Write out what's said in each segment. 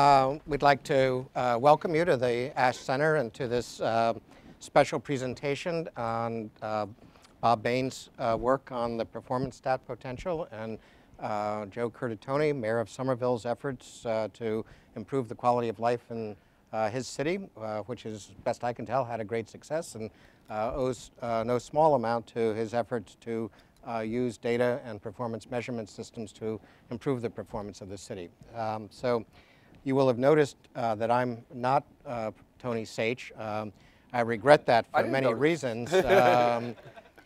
Uh, we'd like to uh, welcome you to the Ash Center and to this uh, special presentation on uh, Bob Behn's uh, work on the PerformanceStat potential and uh, Joe Curtatone, Mayor of Somerville's efforts to improve the quality of life in his city, which is, best I can tell, had a great success and owes no small amount to his efforts to use data and performance measurement systems to improve the performance of the city. Um, so you will have noticed uh, that I'm not uh, Tony Saich. Um, I regret that for many notice. reasons. Um,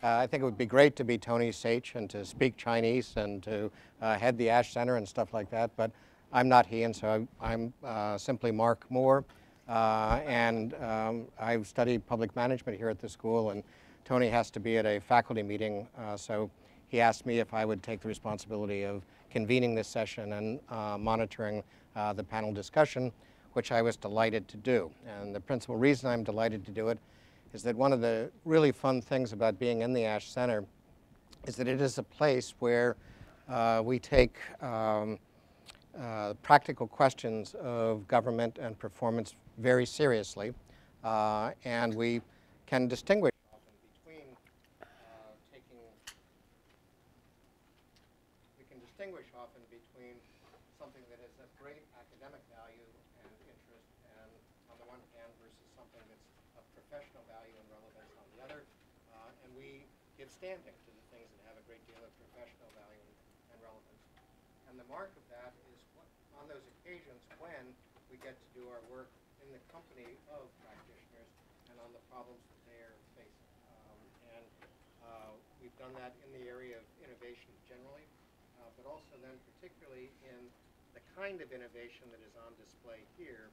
uh, I think it would be great to be Tony Saich and to speak Chinese and to uh, head the Ash Center and stuff like that, but I'm not he, and so I'm uh, simply Mark Moore. Uh, and um, I've studied public management here at the school, and Tony has to be at a faculty meeting, so he asked me if I would take the responsibility of convening this session and monitoring uh, the panel discussion, which I was delighted to do. And the principal reason I'm delighted to do it is that one of the really fun things about being in the Ash Center is that it is a place where uh, we take um, uh, practical questions of government and performance very seriously, uh, and we can distinguish between uh, taking, we can distinguish often between something that is of great academic value and interest, and on the one hand, versus something that's of professional value and relevance on the other. Uh, and we to the things that have a great deal of professional value and relevance. And the mark of that is what, on those occasions when we get to do our work in the company of practitioners and on the problems that they are facing. Um, and uh, we've done that in the area of innovation generally, uh, but also then particularly in the kind of innovation that is on display here,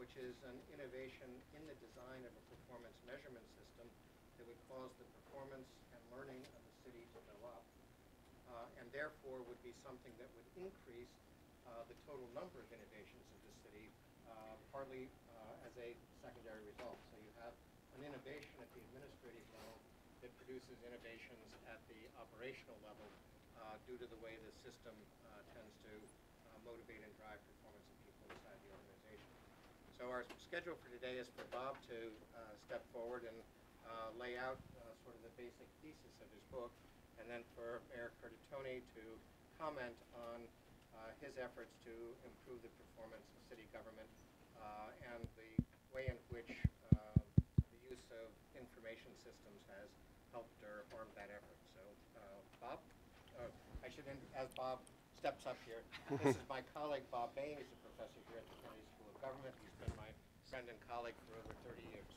which is an innovation in the design of a performance measurement system that would cause the performance learning of the city to go up, uh, and therefore would be something that would increase uh, the total number of innovations in the city, uh, partly uh, as a secondary result. So you have an innovation at the administrative level that produces innovations at the operational level uh, due to the way the system uh, tends to motivate and drive performance of people inside the organization. So our schedule for today is for Bob to step forward and lay out sort of the basic thesis of his book, and then for Mayor Curtatone to comment on uh, his efforts to improve the performance of city government uh, and the way in which uh, the use of information systems has helped or harmed that effort. So, Bob, I should, as Bob steps up here. This is my colleague, Bob Behn. He's a professor here at the Kennedy School of Government. He's been my friend and colleague for over 30 years.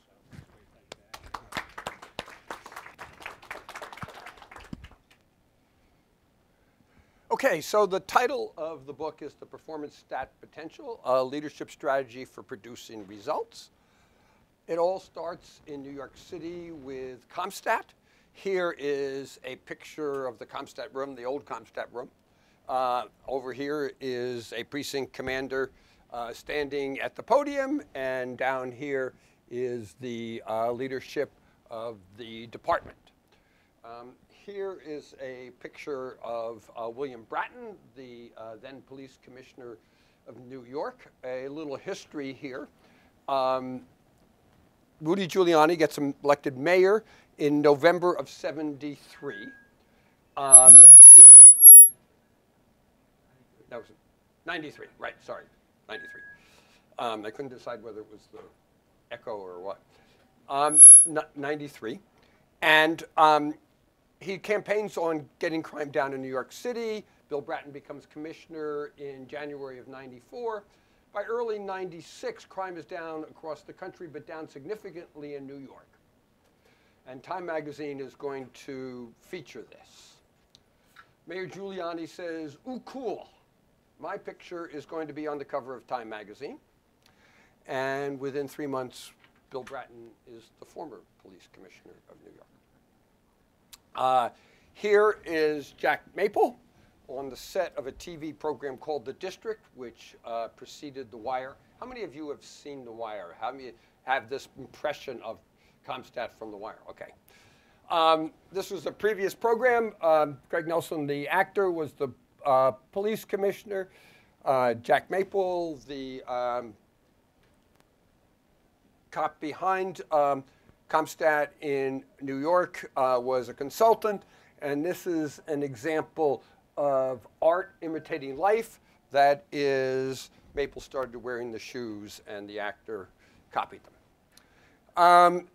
So Okay, so the title of the book is The PerformanceStat Potential, a leadership strategy for producing results. It all starts in New York City with CompStat. Here is a picture of the CompStat room, the old CompStat room. Uh, over here is a precinct commander uh, standing at the podium, and down here is the uh, leadership of the department. Um, here is a picture of uh, William Bratton, the uh, then police commissioner of New York. A little history here. Um, Rudy Giuliani gets elected mayor in November of 73. Um, that was 93, right, sorry, 93. Um, I couldn't decide whether it was the echo or what. Um, 93. And um, he campaigns on getting crime down in New York City. Bill Bratton becomes commissioner in January of 94. By early 96, crime is down across the country, but down significantly in New York. And Time magazine is going to feature this. Mayor Giuliani says, ooh, cool my picture is going to be on the cover of Time magazine. And within three months, Bill Bratton is the former police commissioner of New York. Uh, here is Jack Maple on the set of a TV program called The District, which uh, preceded The Wire. How many of you have seen The Wire? How many have this impression of CompStat from The Wire? Okay. Um, this was a previous program. Um, Craig Nelson, the actor, was the uh, police commissioner. uh, Jack Maple, the um, cop behind um, CompStat in New York, uh, was a consultant, and this is an example of art imitating life. That is, Maple started wearing the shoes, and the actor copied them. Um,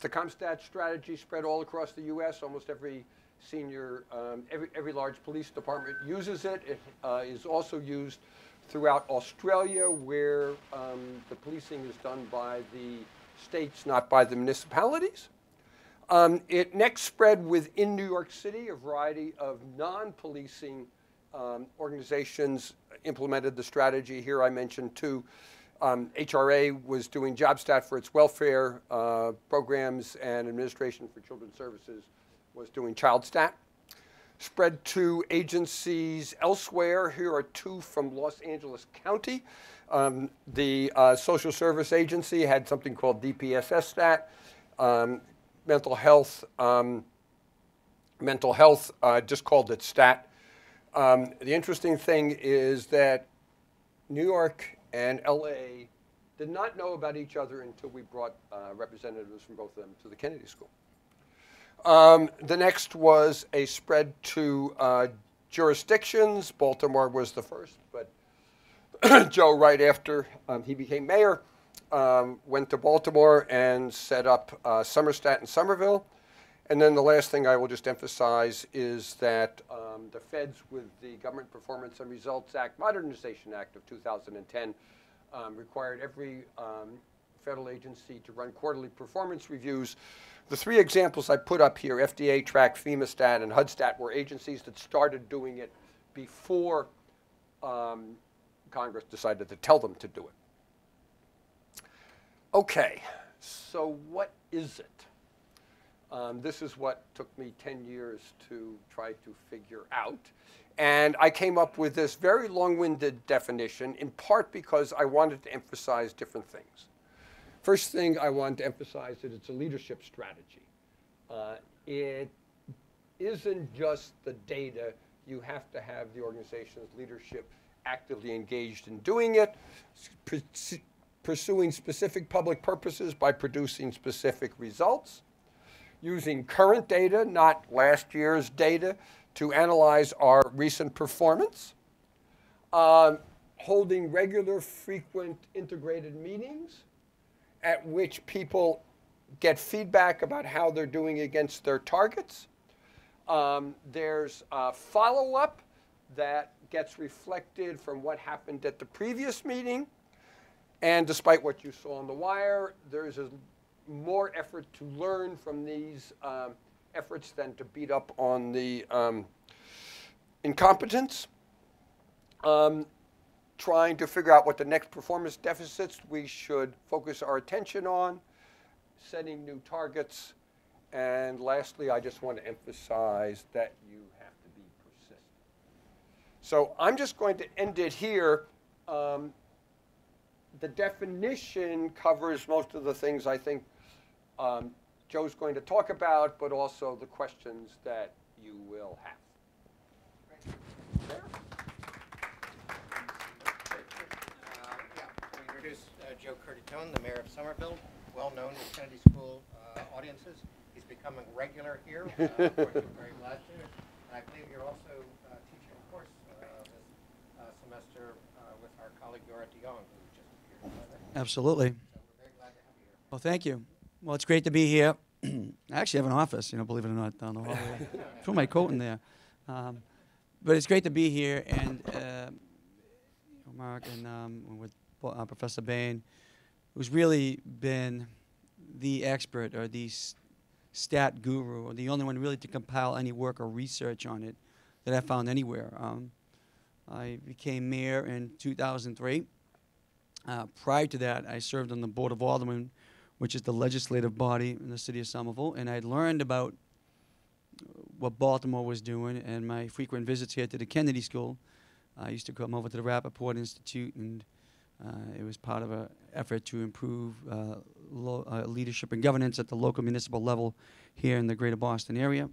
the CompStat strategy spread all across the U.S. Almost every senior, um, every, every large police department uses it. It uh, is also used throughout Australia, where um, the policing is done by the states, not by the municipalities. Um, it next spread within New York City. A variety of non-policing um, organizations implemented the strategy. Here I mentioned two. Um, HRA was doing JobStat for its welfare uh, programs, and Administration for Children's Services was doing ChildStat. Spread to agencies elsewhere. Here are two from Los Angeles County. Um, the uh, Social Service Agency had something called DPSS Stat. Um, mental health, um, mental health uh, just called it Stat. Um, the interesting thing is that New York and LA did not know about each other until we brought uh, representatives from both of them to the Kennedy School. Um, the next was a spread to uh, jurisdictions. Baltimore was the first, but Joe, right after um, he became mayor, um, went to Baltimore and set up uh, SomerStat and Somerville. And then the last thing I will just emphasize is that um, the feds, with the Government Performance and Results Act, Modernization Act of 2010, um, required every um, federal agency to run quarterly performance reviews. The three examples I put up here, FDA, TRACK, FEMA-STAT, and HUD-STAT, were agencies that started doing it before um, Congress decided to tell them to do it. Okay, so what is it? Um, this is what took me 10 years to try to figure out. And I came up with this very long-winded definition, in part because I wanted to emphasize different things. First thing I want to emphasize is that it's a leadership strategy. Uh, it isn't just the data. You have to have the organization's leadership actively engaged in doing it, pursuing specific public purposes by producing specific results, using current data, not last year's data, to analyze our recent performance, uh, holding regular, frequent, integrated meetings at which people get feedback about how they're doing against their targets. Um, there's follow up that gets reflected from what happened at the previous meeting. And despite what you saw on the wire, there's a more effort to learn from these um, efforts than to beat up on the um, incompetence. Um, trying to figure out what the next performance deficits we should focus our attention on, setting new targets, and lastly, I just want to emphasize that you have to be persistent. So I'm just going to end it here. Um, the definition covers most of the things I think um, Joe's going to talk about, but also the questions that you will have. Uh, yeah, we introduce uh, Joe Curtatone, the mayor of Somerville, well-known to Kennedy School uh, audiences. He's becoming regular here, uh, we're very glad to. And I believe you're also uh, teaching a course uh, this uh, semester uh, with our colleague Jorrit de Jong, who just appeared. Absolutely. So we're very glad to have you here. Well, thank you. Well, it's great to be here. I actually have an office, you know, believe it or not, down the hallway. Threw my coat in there. Um, but it's great to be here, and uh, Mark and um, with uh, Professor Behn, who's really been the expert or the stat guru, or the only one really to compile any work or research on it that I found anywhere. Um, I became mayor in 2003. Uh, prior to that, I served on the Board of Aldermen, which is the legislative body in the city of Somerville, and I learned about what Baltimore was doing and my frequent visits here to the Kennedy School. I used to come over to the Rappaport Institute, and uh, it was part of an effort to improve uh, uh, leadership and governance at the local municipal level here in the greater Boston area.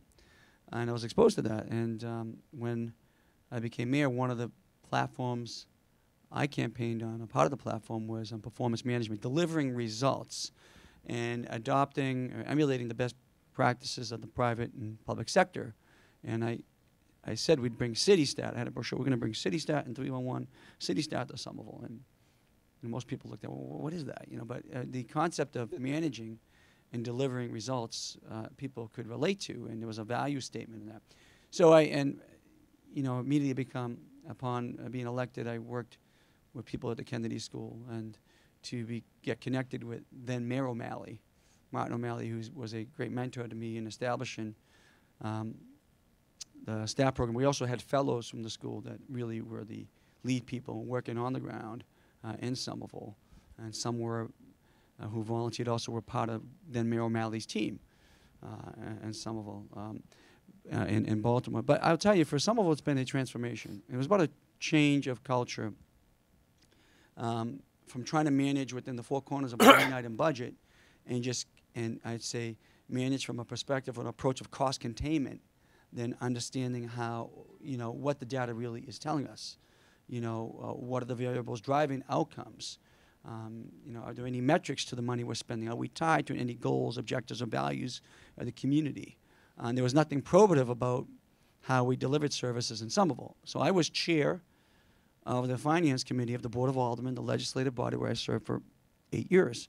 And I was exposed to that. And um, when I became mayor, one of the platforms I campaigned on, a part of the platform was on performance management, delivering results and adopting or emulating the best practices of the private and public sector. And I, I said we'd bring CitiStat. I had a brochure. We're going to bring CitiStat and 311 CitiStat to Somerville. And, and most people looked at, well, what is that? You know, but uh, the concept of managing and delivering results, uh, people could relate to, and there was a value statement in that. So I, and you know, immediately become upon uh, being elected, I worked with people at the Kennedy School and to be get connected with then Mayor O'Malley, Martin O'Malley, who was a great mentor to me in establishing um, the staff program. We also had fellows from the school that really were the lead people working on the ground in Somerville, and some were uh, who volunteered also were part of then Mayor O'Malley's team uh, in Somerville. Um, uh, in, in Baltimore. But I'll tell you, for some of it's been a transformation. It was about a change of culture um, from trying to manage within the four corners of a line item budget and just, and I'd say, manage from a perspective or an approach of cost containment than understanding how, you know, what the data really is telling us. You know, uh, what are the variables driving outcomes? Um, you know, are there any metrics to the money we're spending? Are we tied to any goals, objectives, or values of the community? Uh, and there was nothing probative about how we delivered services in Somerville. So I was chair of the Finance Committee of the Board of Aldermen, the legislative body where I served for eight years.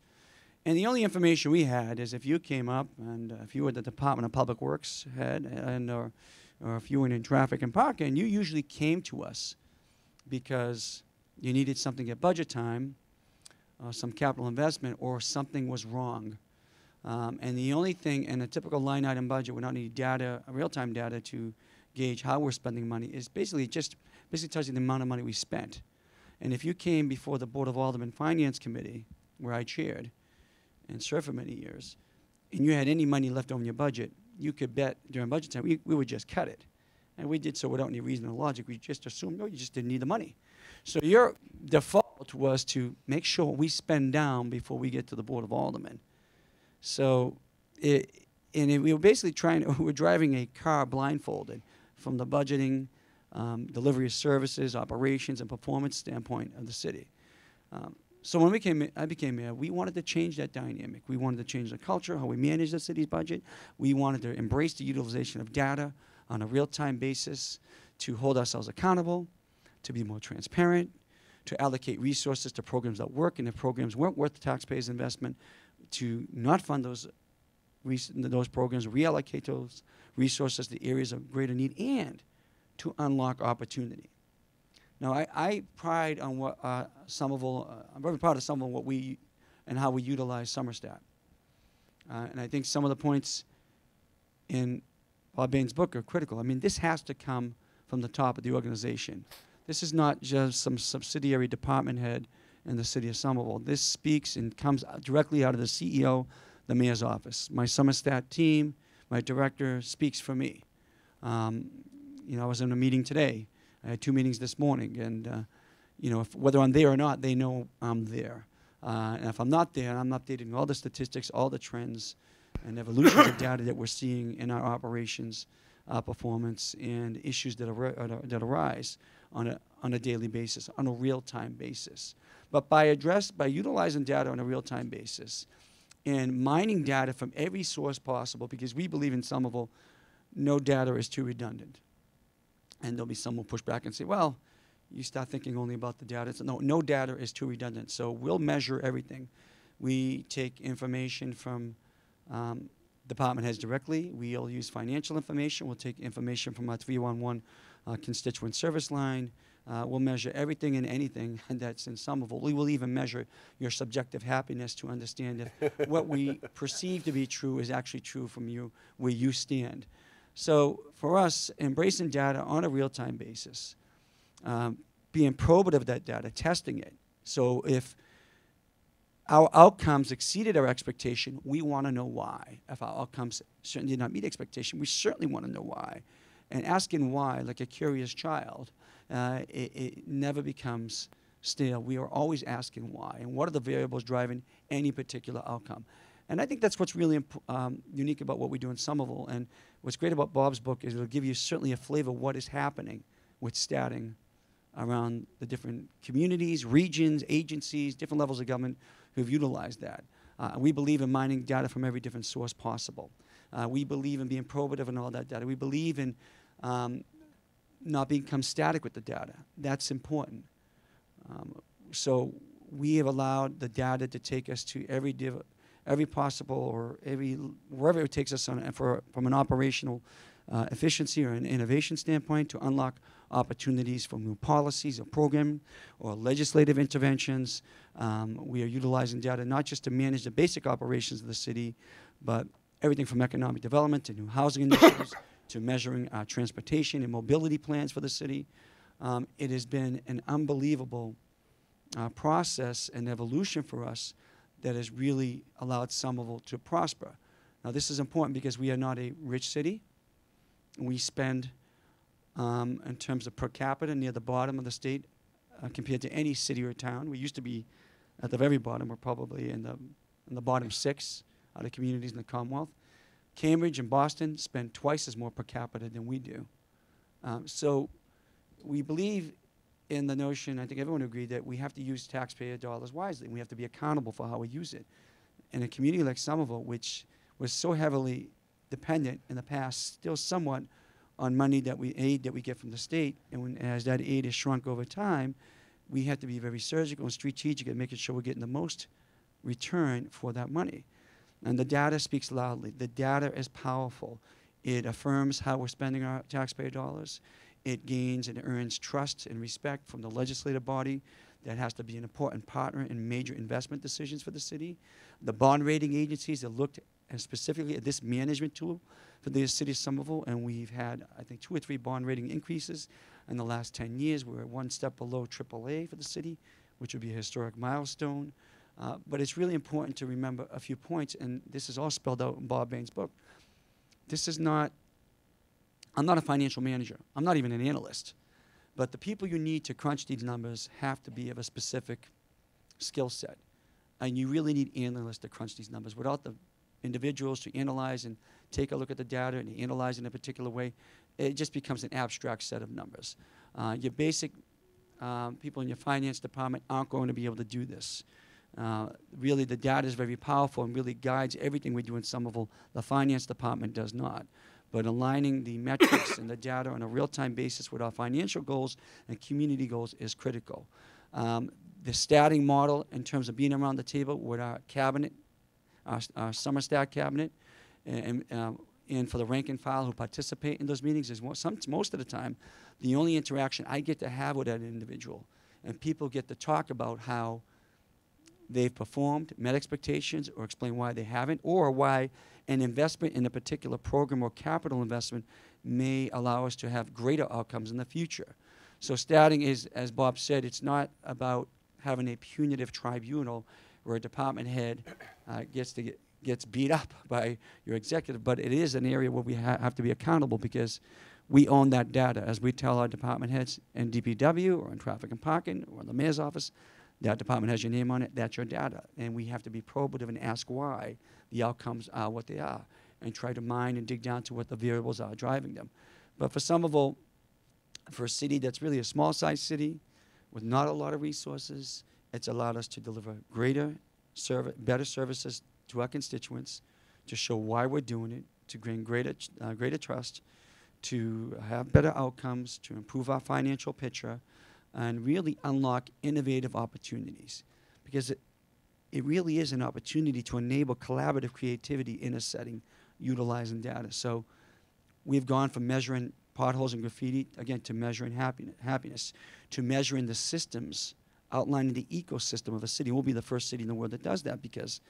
And the only information we had is if you came up and uh, if you were the Department of Public Works head and or, or if you were in traffic and parking, you usually came to us because you needed something at budget time, uh, some capital investment, or something was wrong. Um, and the only thing in a typical line item budget, don't need data, real-time data to gauge how we're spending money, is basically just basically tells you the amount of money we spent. And if you came before the Board of Aldermen Finance Committee, where I chaired and served for many years, and you had any money left over in your budget, you could bet during budget time we, we would just cut it. And we did so without any reason or logic. We just assumed, no, you just didn't need the money. So your default was to make sure we spend down before we get to the Board of Aldermen. So, it, and it, we were basically trying to, we were driving a car blindfolded from the budgeting, um, delivery of services, operations, and performance standpoint of the city. Um, so when we came, I became mayor, we wanted to change that dynamic. We wanted to change the culture, how we manage the city's budget. We wanted to embrace the utilization of data on a real-time basis to hold ourselves accountable, to be more transparent, to allocate resources to programs that work, and if programs weren't worth the taxpayers' investment, to not fund those those programs, reallocate those resources to areas of greater need, and to unlock opportunity. Now, I, I pride on what uh, Somerville, uh, I'm very proud of Somerville, what we, and how we utilize Somerstat. Uh, and I think some of the points in Bob Behn's book are critical. I mean, this has to come from the top of the organization. This is not just some subsidiary department head in the city of Somerville. This speaks and comes directly out of the CEO, the mayor's office. My Somerstat team, my director speaks for me. Um, you know, I was in a meeting today. I had two meetings this morning, and uh, you know, if, whether I'm there or not, they know I'm there. Uh, and if I'm not there, I'm updating all the statistics, all the trends, and evolutions of data that we're seeing in our operations, uh, performance, and issues that, ar- that arise on a, on a daily basis, on a real-time basis. But by address, by utilizing data on a real-time basis and mining data from every source possible, because we believe in Somerville, no data is too redundant. And there'll be some who push back and say, well, you start thinking only about the data. So no, no data is too redundant. So we'll measure everything. We take information from um, department heads directly. We'll use financial information. We'll take information from our 311 uh, constituent service line. Uh, we'll measure everything and anything and that's in some of Somerville. We will even measure your subjective happiness to understand if what we perceive to be true is actually true from you, where you stand. So for us, embracing data on a real-time basis, um, being probative of that data, testing it. So if our outcomes exceeded our expectation, we want to know why. If our outcomes certainly did not meet expectation, we certainly want to know why. And asking why, like a curious child, uh, it, it never becomes stale. We are always asking why, and what are the variables driving any particular outcome. And I think that's what's really um, unique about what we do in Somerville. And what's great about Bob's book is it'll give you certainly a flavor of what is happening with statting around the different communities, regions, agencies, different levels of government who've utilized that. Uh, we believe in mining data from every different source possible. Uh, we believe in being probative in all that data. We believe in um, not become static with the data. That's important. Um, so we have allowed the data to take us to every every possible or every wherever it takes us on for from an operational uh, efficiency or an innovation standpoint to unlock opportunities for new policies or program or legislative interventions. Um, we are utilizing data not just to manage the basic operations of the city, but everything from economic development to new housing initiatives to measuring uh, transportation and mobility plans for the city. Um, it has been an unbelievable uh, process and evolution for us that has really allowed Somerville to prosper. Now, this is important because we are not a rich city. We spend, um, in terms of per capita, near the bottom of the state uh, compared to any city or town. We used to be at the very bottom. We're probably in the, in the bottom six out of communities in the Commonwealth. Cambridge and Boston spend twice as more per capita than we do. Um, so we believe in the notion, I think everyone agreed, that we have to use taxpayer dollars wisely. We have to be accountable for how we use it. In a community like Somerville, which was so heavily dependent in the past, still somewhat on money that we aid that we get from the state, and when, as that aid has shrunk over time, we have to be very surgical and strategic at making sure we're getting the most return for that money. And the data speaks loudly. The data is powerful. It affirms how we're spending our taxpayer dollars. It gains and earns trust and respect from the legislative body that has to be an important partner in major investment decisions for the city. The bond rating agencies that looked at specifically at this management tool for the city of Somerville, and we've had, I think, two or three bond rating increases in the last 10 years. We're one step below AAA for the city, which would be a historic milestone. Uh, but it's really important to remember a few points, and this is all spelled out in Bob Behn's book. This is not, I'm not a financial manager, I'm not even an analyst. But the people you need to crunch these numbers have to be of a specific skill set. And you really need analysts to crunch these numbers. Without the individuals to analyze and take a look at the data and analyze in a particular way, it just becomes an abstract set of numbers. Uh, your basic um, people in your finance department aren't going to be able to do this. Uh, really, the data is very powerful and really guides everything we do in Somerville. The finance department does not. But aligning the metrics and the data on a real-time basis with our financial goals and community goals is critical. Um, the statting model in terms of being around the table with our cabinet, our, our SomerStat cabinet, and, um, and for the rank and file who participate in those meetings is some, most of the time the only interaction I get to have with that individual. And people get to talk about how they've performed, met expectations, or explain why they haven't, or why an investment in a particular program or capital investment may allow us to have greater outcomes in the future. So starting is, as Bob said, it's not about having a punitive tribunal where a department head uh, gets to get, gets beat up by your executive, but it is an area where we ha have to be accountable because we own that data. As we tell our department heads in DPW or in traffic and parking or in the mayor's office, that department has your name on it, that's your data. And we have to be probative and ask why the outcomes are what they are and try to mine and dig down to what the variables are driving them. But for Somerville, for a city that's really a small sized city with not a lot of resources, it's allowed us to deliver greater better services to our constituents, to show why we're doing it, to gain greater, uh, greater trust, to have better outcomes, to improve our financial picture, and really unlock innovative opportunities. Because it, it really is an opportunity to enable collaborative creativity in a setting utilizing data. So we've gone from measuring potholes and graffiti, again, to measuring happiness, happiness to measuring the systems, outlining the ecosystem of a city. We'll be the first city in the world that does that because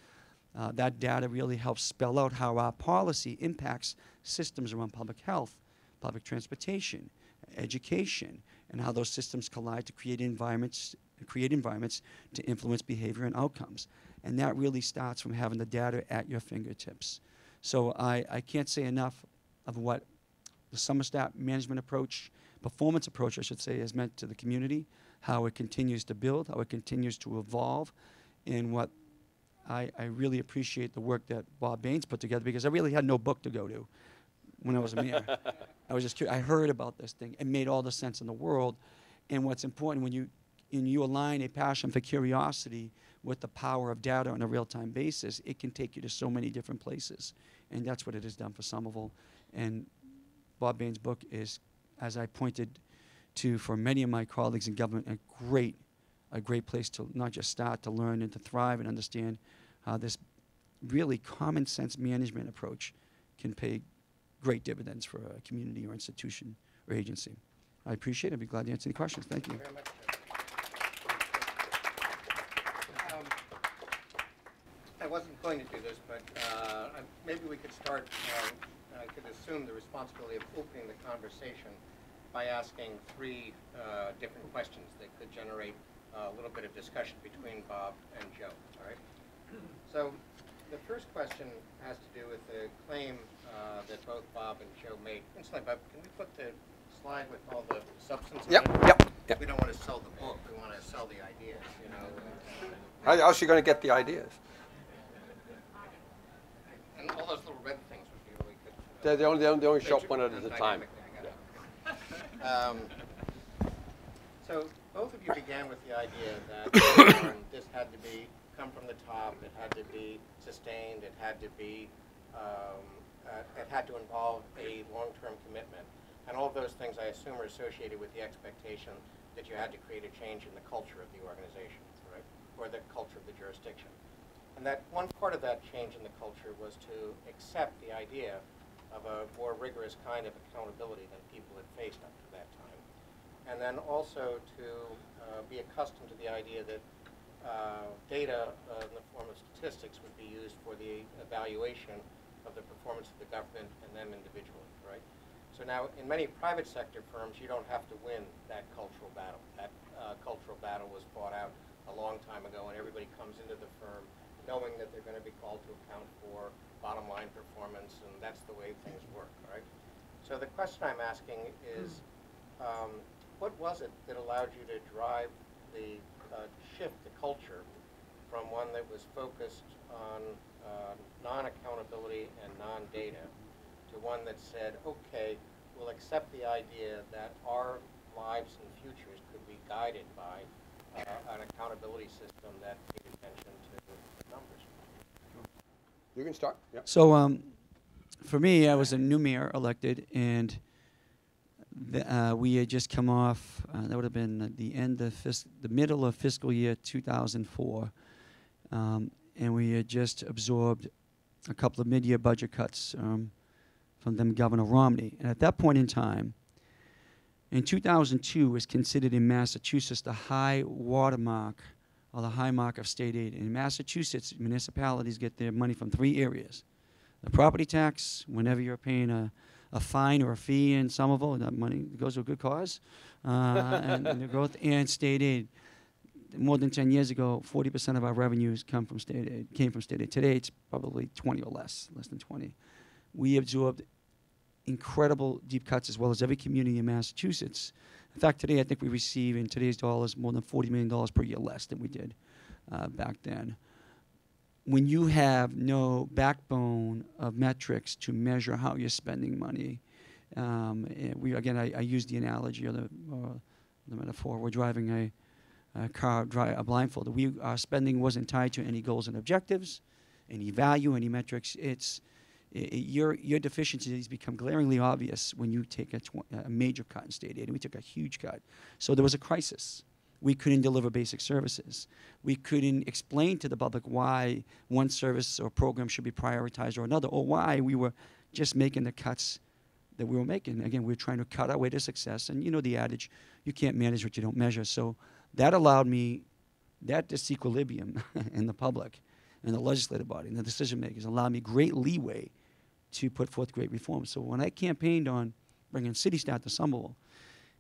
uh, that data really helps spell out how our policy impacts systems around public health, public transportation, education, and how those systems collide to create environments, create environments to influence behavior and outcomes. And that really starts from having the data at your fingertips. So I, I can't say enough of what the SomerStat management approach, performance approach, I should say, has meant to the community, how it continues to build, how it continues to evolve, and what I, I really appreciate the work that Bob Behn's put together because I really had no book to go to. when I was a mayor. I was just curious. I heard about this thing. It made all the sense in the world. And what's important when you and you align a passion for curiosity with the power of data on a real-time basis, it can take you to so many different places. And that's what it has done for Somerville. And Bob Behn's book is, as I pointed to for many of my colleagues in government, a great, a great place to not just start to learn and to thrive and understand how this really common sense management approach can pay great dividends for a community or institution or agency. I appreciate it. I'd be glad to answer any questions. Thank you. very much, Um, I wasn't going to do this, but uh, maybe we could start, um, I could assume the responsibility of opening the conversation by asking three uh, different questions that could generate uh, a little bit of discussion between Bob and Joe, all right? So the first question has to do with the claim uh, that both Bob and Joe made. Incidentally, Bob, can we put the slide with all the substance in Yep, it? yep, yep. We don't want to sell the book, we want to sell the ideas, you know? How else are you going to get the ideas? And all those little red things would be really good. They they only, they only- they only They show up one at a done time. dynamically, I got it. Um, So both of you began with the idea that this had to be, come from the top, it had to be sustained, it had to be, um, uh, it had to involve a long-term commitment. And all of those things, I assume, are associated with the expectation that you had to create a change in the culture of the organization, right? Or the culture of the jurisdiction. And that one part of that change in the culture was to accept the idea of a more rigorous kind of accountability than people had faced up to that time. And then also to uh, be accustomed to the idea that uh, data uh, in the form of statistics would be used for the evaluation of the performance of the government and them individually, right? So now, in many private sector firms, you don't have to win that cultural battle. That uh, cultural battle was fought out a long time ago, and everybody comes into the firm knowing that they're going to be called to account for bottom line performance, and that's the way things work, right? So the question I'm asking is, um, what was it that allowed you to drive the uh, shift the culture from one that was focused on uh, non-accountability and non-data to one that said, okay, we'll accept the idea that our lives and futures could be guided by uh, an accountability system that paid attention to numbers. You can start, yeah. So, um, for me, I was a new mayor elected, and uh, we had just come off. Uh, that would have been the end of fis- the middle of fiscal year 2004, um, and we had just absorbed a couple of mid-year budget cuts um, from then Governor Romney. And at that point in time, in 2002, was considered in Massachusetts the high watermark or the high mark of state aid. In Massachusetts, municipalities get their money from three areas. The property tax, whenever you're paying a, a fine or a fee in Somerville, that money goes to a good cause, uh, and, and the growth, and state aid. More than 10 years ago, 40% of our revenues come from state aid, came from state aid. Today, it's probably 20 or less, less than 20. We absorbed incredible deep cuts as well as every community in Massachusetts. In fact, today I think we receive in today's dollars more than $40 million per year less than we did uh, back then. When you have no backbone of metrics to measure how you're spending money, um, eh, we again I, I use the analogy or the, the metaphor. We're driving a, a car dri- a blindfolded. We our spending wasn't tied to any goals and objectives, any value, any metrics. It's i- i- your your deficiencies become glaringly obvious when you take a, a major cut in state aid, and we took a huge cut. So there was a crisis. We couldn't deliver basic services. We couldn't explain to the public why one service or program should be prioritized or another, or why we were just making the cuts that we were making. Again, we were trying to cut our way to success, and you know the adage: you can't manage what you don't measure. So that allowed me that disequilibrium in the public and the legislative body and the decision makers allowed me great leeway to put forth great reforms. So when I campaigned on bringing CitiStat to Somerville,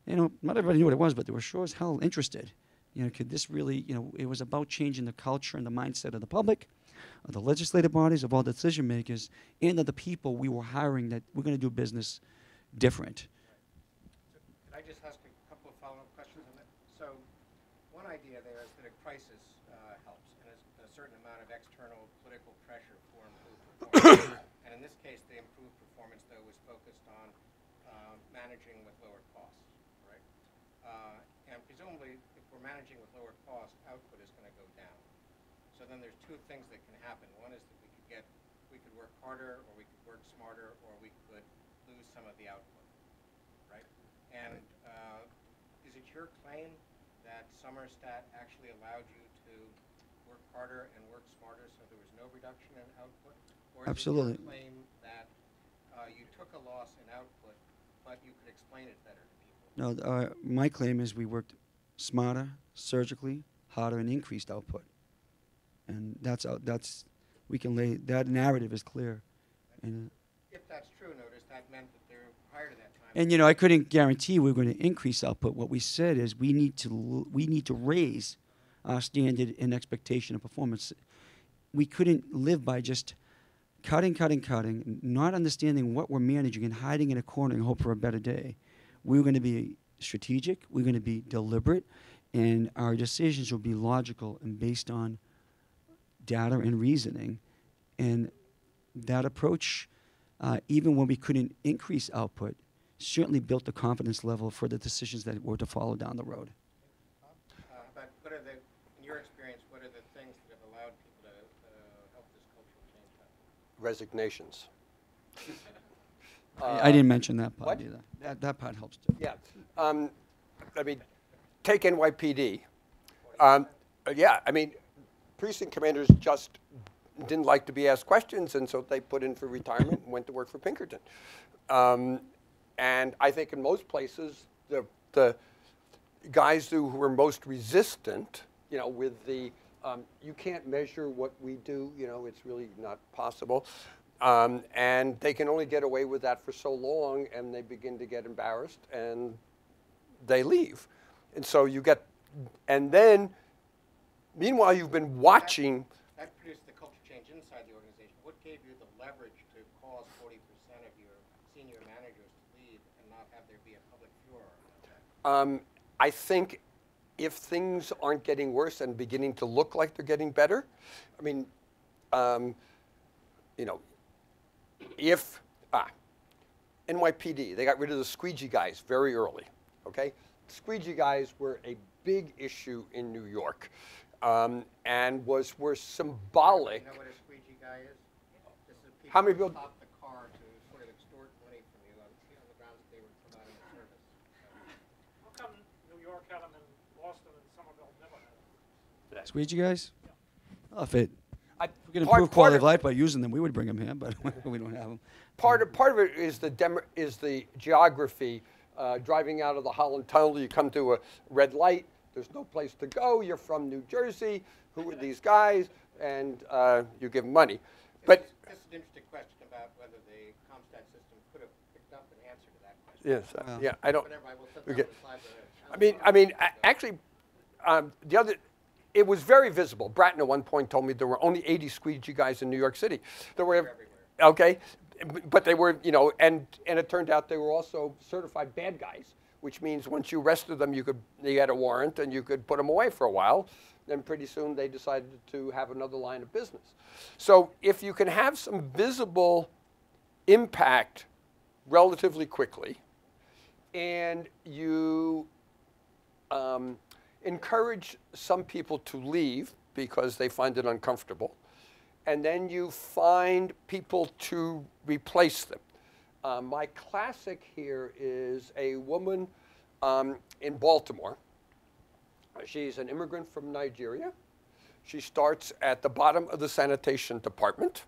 you know, not everybody knew what it was, but they were sure as hell interested. You know, could this really, you know, it was about changing the culture and the mindset of the public, of the legislative bodies, of all the decision makers, and of the people we were hiring that we're going to do business different. Could I just ask a couple of follow-up questions on that? So, one idea there is that a crisis uh, helps, and a certain amount of external political pressure for performance. And in this case, the improved performance, though, was focused on um, managing with lower costs, right? Uh, And presumably, if we're managing with lower cost, output is going to go down. So then there's two things that can happen. One is that we could get, we could work harder, or we could work smarter, or we could lose some of the output, right? And uh, is it your claim that Somerstat actually allowed you to work harder and work smarter, so there was no reduction in output? Absolutely. Or is it your claim that uh, you took a loss in output, but you could explain it better to people? No, uh, my claim is we worked smarter, surgically, harder, and increased output. And that's out, that's we can lay that narrative is clear. And, uh, If that's true, notice that meant that they're prior to that time. and you know, I couldn't guarantee we are going to increase output. What we said is we need to l- we need to raise our standard and expectation of performance. We couldn't live by just cutting, cutting, cutting, not understanding what we're managing and hiding in a corner and hope for a better day. We were going to be strategic. We're going to be deliberate, and our decisions will be logical and based on data and reasoning. And that approach, uh, even when we couldn't increase output, certainly built the confidence level for the decisions that were to follow down the road. Uh, what are the, in your experience, what are the things that have allowed people to uh, help this cultural change happen? Resignations. I, I didn't mention that part what? either. That, that part helps too. Yeah. Um, I mean, take NYPD. Um, uh, yeah, I mean, precinct commanders just didn't like to be asked questions, and so they put in for retirement and went to work for Pinkerton. Um, and I think in most places, the, the guys who were most resistant, you know, with the, um, you can't measure what we do, you know, it's really not possible. Um, and they can only get away with that for so long, and they begin to get embarrassed, and they leave. And so you get, and then, meanwhile, you've been watching. That produced the culture change inside the organization. What gave you the leverage to cause forty percent of your senior managers to leave and not have there be a public furor? Um, I think if things aren't getting worse and beginning to look like they're getting better, I mean, um, you know, if ah, NYPD they got rid of the squeegee guys very early. Okay, squeegee guys were a big issue in New York, um, and was were symbolic. You know what a squeegee guy is? This is people How many people- stop the car to sort of extort money from you on, on the grounds that they were providing a service. How come New York had them and Boston and Somerville never had them? Squeegee guys? Oh, if it, I, we can improve part quality of- of life by using them, we would bring them here, but we don't have them. Part of, part of it is the dem- is the geography. Uh, driving out of the Holland Tunnel, you come to a red light. There's no place to go. You're from New Jersey. Who are these guys? And uh, you give 'em money. But This this is an interesting question about whether the CompStat system could have picked up an answer to that question. yes, uh, yeah, I don't. But never mind, we'll set that get- aside. I mean, I mean, a- actually, um, the other, it was very visible. Bratton at one point told me there were only 80 squeegee guys in New York City. There were, everywhere. okay, but they were, you know, and and it turned out they were also certified bad guys, which means once you arrested them, you could, you had a warrant and you could put them away for a while. Then pretty soon they decided to have another line of business. So if you can have some visible impact relatively quickly, and you um, encourage some people to leave because they find it uncomfortable, and then you find people to replace them. Uh, my classic here is a woman um, in Baltimore. She's an immigrant from Nigeria. She starts at the bottom of the sanitation department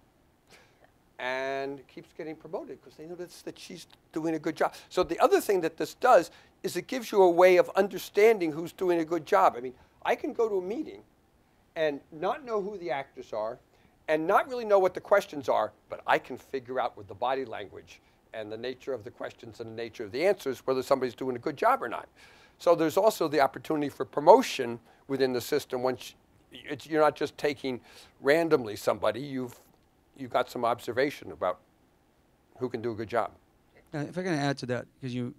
and keeps getting promoted because they notice that she's doing a good job. So the other thing that this does is it gives you a way of understanding who's doing a good job. I mean, I can go to a meeting and not know who the actors are and not really know what the questions are, but I can figure out with the body language and the nature of the questions and the nature of the answers whether somebody's doing a good job or not. So there's also the opportunity for promotion within the system once you're not just taking randomly somebody, you've, you've got some observation about who can do a good job. Uh, if I can add to that, because you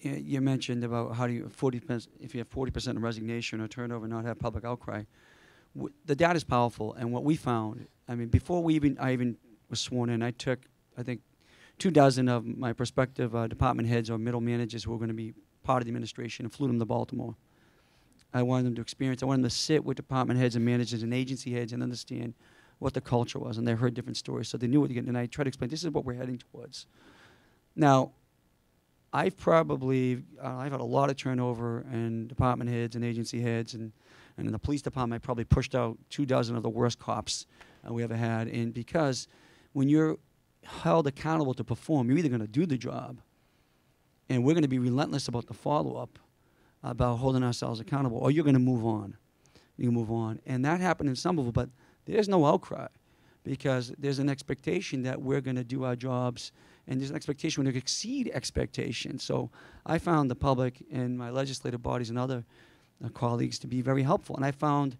you mentioned about how do you forty percent if you have forty percent resignation or turnover, not have public outcry. W- the data is powerful, and what we found, I mean, before we even I even was sworn in, I took, I think, two dozen of my prospective uh, department heads or middle managers who were going to be part of the administration and flew them to Baltimore. I wanted them to experience, I wanted them to sit with department heads and managers and agency heads and understand what the culture was. And they heard different stories, so they knew what to get. And I tried to explain this is what we're heading towards. Now, I've probably, uh, I've had a lot of turnover and department heads and agency heads. And, and in the police department, I probably pushed out two dozen of the worst cops uh, we ever had. And because when you're held accountable to perform, you're either going to do the job and we're going to be relentless about the follow up, about holding ourselves accountable, or you're going to move on. You move on. And that happened in some of them, but there's no outcry because there's an expectation that we're going to do our jobs and there's an expectation we're going to exceed expectations. So I found the public and my legislative bodies and other uh, colleagues to be very helpful. And I found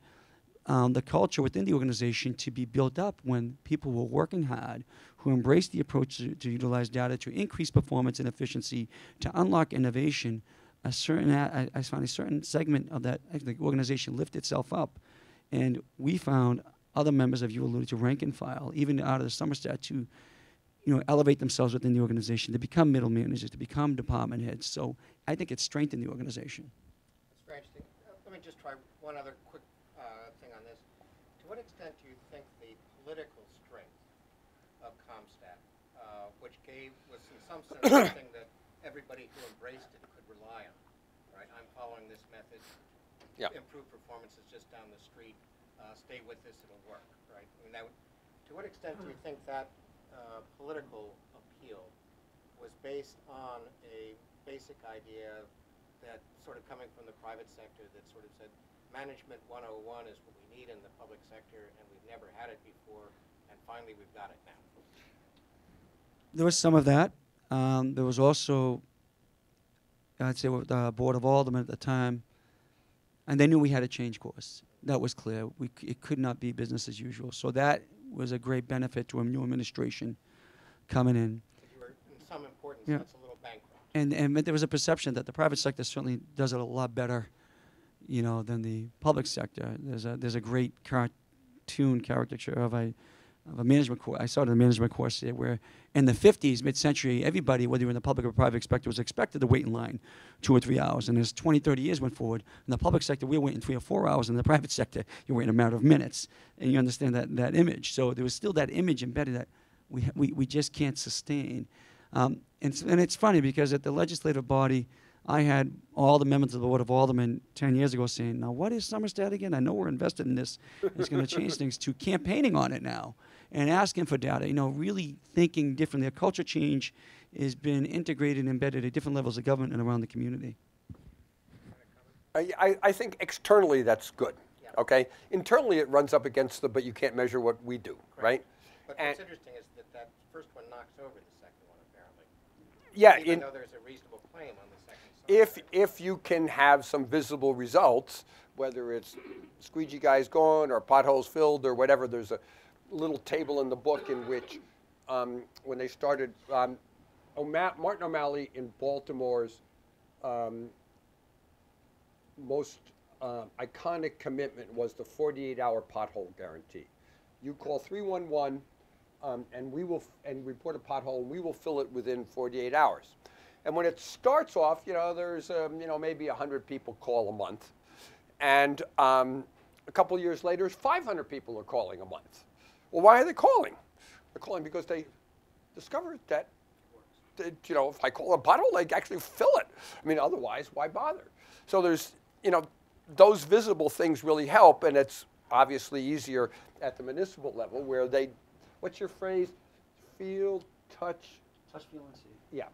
um, the culture within the organization to be built up when people were working hard, who embraced the approach to, to utilize data to increase performance and efficiency, to unlock innovation. A certain, I, I found a certain segment of that organization lift itself up, and we found other members of you alluded to rank and file, even out of the SomerStat, to you know elevate themselves within the organization, to become middle managers, to become department heads. So I think it's strengthened the organization. It's very interesting. Uh, Let me just try one other quick uh, thing on this. To what extent do you think the political strength of CompStat, uh, which gave, was in some sense something that everybody who embraced it could rely on, right? I'm following this method. Yeah. Improve performance is just down the street. Uh, Stay with this, it'll work, right? I mean, that would, to what extent do you think that uh, political appeal was based on a basic idea that sort of coming from the private sector that sort of said, management 101 is what we need in the public sector, and we've never had it before, and finally we've got it now. There was some of that. Um, there was also, I'd say, with the Board of Aldermen at the time, and they knew we had to change course. That was clear. We, c- it could not be business as usual. So that was a great benefit to a new administration coming in. You were, in some important Yeah. sense, a little bankrupt. And, and there was a perception that the private sector certainly does it a lot better, you know, than the public sector. There's a, there's a great cartoon caricature of a, of a management course. I in a management course there where in the 50s, mid-century, everybody, whether you're in the public or private sector, was expected to wait in line two or three hours. And as 20, 30 years went forward, in the public sector, we were waiting three or four hours. In the private sector, you're waiting a matter of minutes. And you understand that, that image. So there was still that image embedded that we, we, we just can't sustain. Um, and, and it's funny because at the legislative body, I had all the members of the Board of Aldermen 10 years ago saying, now what is SomerStat again? I know we're invested in this. It's going to change things to campaigning on it now and asking for data, you know, really thinking differently. A culture change has been integrated and embedded at different levels of government and around the community. I, I, I think externally that's good, Yeah. okay? Internally, it runs up against the, but you can't measure what we do, right? But And- what's interesting is that that first one knocks over the second one, apparently. Yeah, Even in, though there's a reasonable claim on the second side. if, if you can have some visible results, whether it's squeegee guys gone or potholes filled or whatever, there's a little table in the book in which, um, when they started, um, O'Ma- Martin O'Malley in Baltimore's um, most uh, iconic commitment was the 48-hour pothole guarantee. You call 311 um, and we will and report a pothole, and we will fill it within 48 hours. And when it starts off, you know, there's um, you know maybe 100 people call a month, and um, a couple years later, 500 people are calling a month. Well, why are they calling? They're calling because they discovered that that, you know, if I call a pothole, they actually fill it. I mean, otherwise, why bother? So there's, you know, those visible things really help, and it's obviously easier at the municipal level where they, what's your phrase? Feel, touch, Touch, feel, and see. yeah.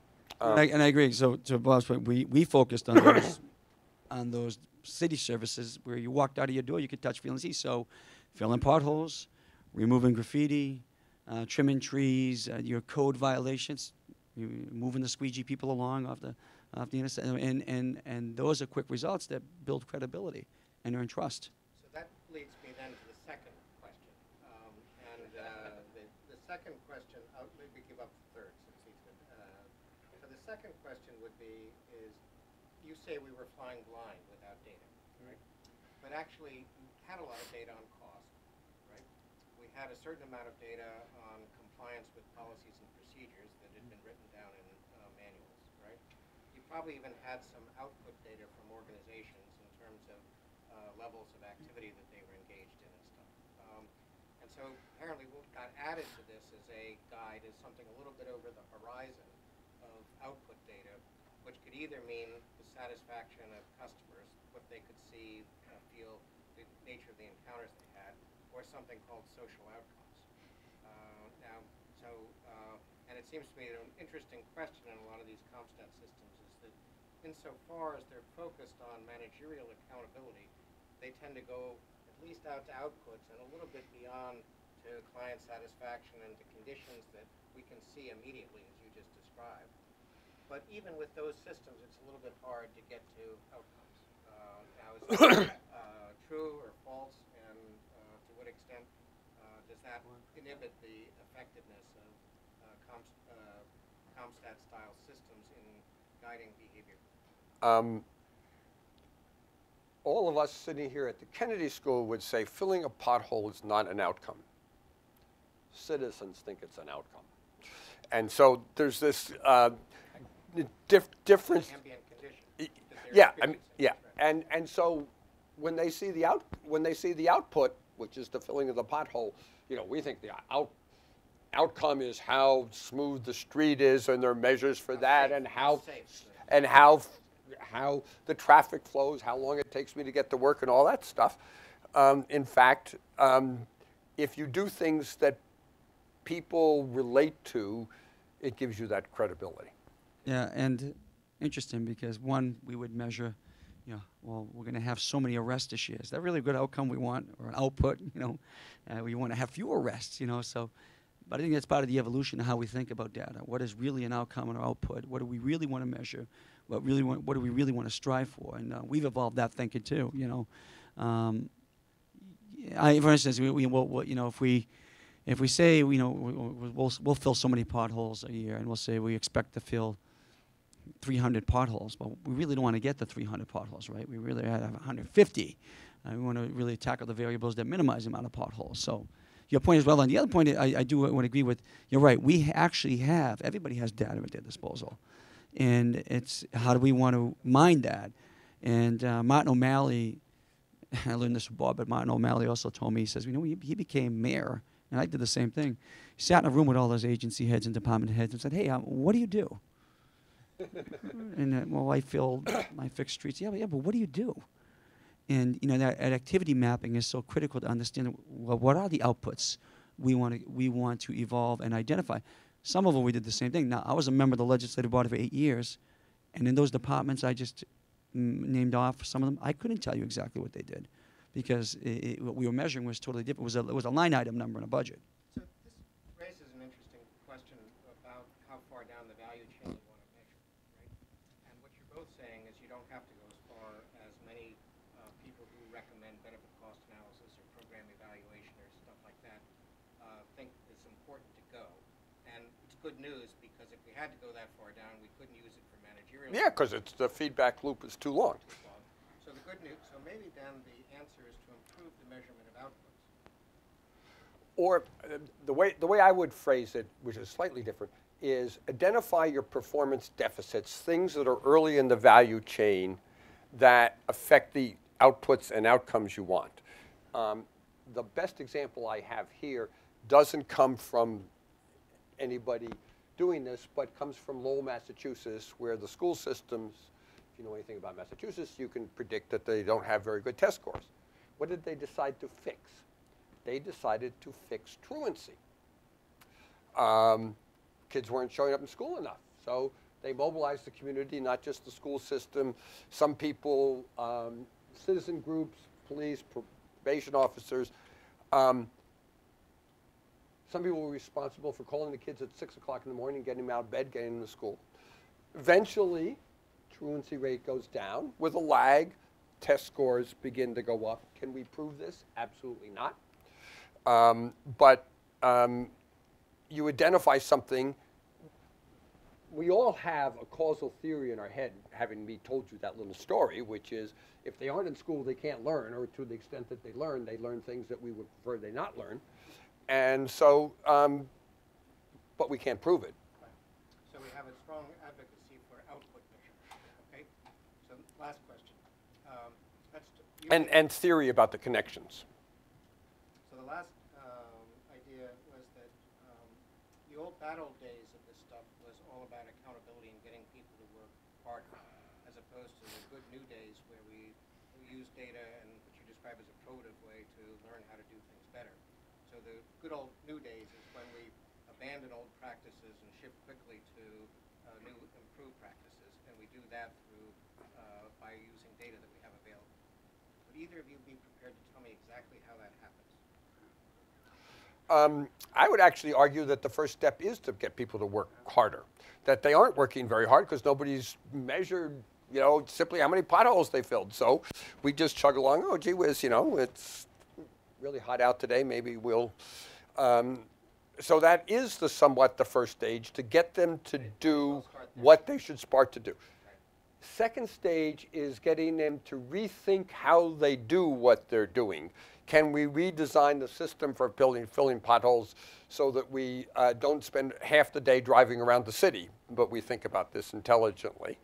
and, um, I, and I agree. So to Bob's point, we, we focused on those on those city services where you walked out of your door, you could touch, feel, and see. So filling potholes, removing graffiti, uh, trimming trees, uh, your code violations, moving the squeegee people along off the off the intersection, and, and and those are quick results that build credibility and earn trust. So that leads me then to the second question. Um, and uh, the, the second question, I'll maybe give up the third since he's been. Uh, so the second question would be is you say we were flying blind without data, right? But actually, you had a lot of data on cost, right? We had a certain amount of data on compliance with policies and procedures that had been written down in uh, manuals, right? You probably even had some output data from organizations in terms of uh, levels of activity that they were engaged in and stuff. Um, and so apparently what got added to this as a guide is something a little bit over the horizon of output data, which could either mean the satisfaction of customers, what they could see, uh, feel, the nature of the encounters they or something called social outcomes. Uh, now, so, uh, and it seems to me that an interesting question in a lot of these CompStat systems is that insofar as they're focused on managerial accountability, they tend to go at least out to outputs and a little bit beyond to client satisfaction and to conditions that we can see immediately, as you just described. But even with those systems, it's a little bit hard to get to outcomes. Uh, now, is that uh, true or false, uh, does that inhibit the effectiveness of uh, uh, CompStat-style systems in guiding behavior? Um, all of us sitting here at the Kennedy School would say filling a pothole is not an outcome. Citizens think it's an outcome. And so there's this uh, dif- difference. Ambient condition. Y- that they're Yeah, I mean, yeah, and and so when they see the out when they see the output, which is the filling of the pothole, you know, we think the out outcome is how smooth the street is, and there are measures for How that, safe- and how how safe. and how how the traffic flows, how long it takes me to get to work, and all that stuff. Um, in fact, um, if you do things that people relate to, it gives you that credibility. Yeah, and interesting because one, we would measure, you know, well, we're going to have so many arrests this year. Is that really a good outcome we want or an output? You know, uh, we want to have fewer arrests. You know, so. But I think that's part of the evolution of how we think about data. What is really an outcome and output? What do we really want to measure? What really want, What do we really want to strive for? And uh, we've evolved that thinking too. You know, um, I, for instance, we, we will, we'll- you know, if we if we say, you know, we- we'll, we'll fill so many potholes a year, and we'll say we expect to fill 300 potholes, but we really don't want to get to 300 potholes, right? We really have 150. Uh, we want to really tackle the variables that minimize the amount of potholes. So your point is well done. The other point I, I do want to agree with, you're right, we actually have, everybody has data at their disposal. And it's how do we want to mine that? And uh, Martin O'Malley, I learned this from Bob, but Martin O'Malley also told me, he says, you know, he, he became mayor, and I did the same thing. He sat in a room with all those agency heads and department heads and said, hey, um, what do you do? and uh, well, I filled, my fixed streets. Yeah, but, yeah, but what do you do? And you know that, that activity mapping is so critical to understand. Well, what are the outputs we want to we want to evolve and identify? Some of them we did the same thing. Now, I was a member of the legislative body for eight years, and in those departments I just named off some of them. I couldn't tell you exactly what they did, because i i what we were measuring was totally different. It was a, it was a line item number in a budget. So this raises an interesting question about how far down the value chain you want to measure, right? And what you're both saying is you don't have to go as far as many uh, people who recommend benefit cost analysis or program evaluation or stuff like that uh, think it's important to go. And it's good news because if we had to go that far down, we couldn't use it for managerial. Yeah, because it's the feedback loop is too long. So the good news, so maybe then the answer is to improve the measurement of outputs. Or uh, the way the way I would phrase it, which is slightly different, is identify your performance deficits, things that are early in the value chain that affect the outputs and outcomes you want. Um, the best example I have here doesn't come from anybody doing this, but comes from Lowell, Massachusetts, where the school systems, if you know anything about Massachusetts, you can predict that they don't have very good test scores. What did they decide to fix? They decided to fix truancy. Um, kids weren't showing up in school enough, so they mobilized the community, not just the school system. Some people, um, citizen groups, police, probation officers. Um, some people were responsible for calling the kids at 6 o'clock in the morning, getting them out of bed, getting them to school. Eventually, truancy rate goes down. With a lag, test scores begin to go up. Can we prove this? Absolutely not. Um, but um, you identify something. We all have a causal theory in our head, having me told you that little story, which is if they aren't in school, they can't learn, or to the extent that they learn, they learn things that we would prefer they not learn. And so um, but we can't prove it. So we have a strong advocacy for output mission, okay? So last question. Um, And, and theory about the connections. So the last um, idea was that um, the old battle days of this stuff was all about accountability and getting people to work harder, as opposed to the good new days where we use data and what you describe as a probative way to learn how to do things better. So the good old new days is when we abandon old practices and shift quickly to uh, new improved practices, and we do that through uh, by using data that we have available. Would either of you be prepared to tell me exactly how that happens? Um, I would actually argue that the first step is to get people to work harder. That they aren't working very hard because nobody's measured, you know, simply how many potholes they filled. So we just chug along. Oh, gee whiz, you know, it's really hot out today. Maybe we'll. Um, so that is the somewhat the first stage to get them to do what they should start to do. Second stage is getting them to rethink how they do what they're doing. Can we redesign the system for filling, filling potholes so that we uh, don't spend half the day driving around the city, but we think about this intelligently?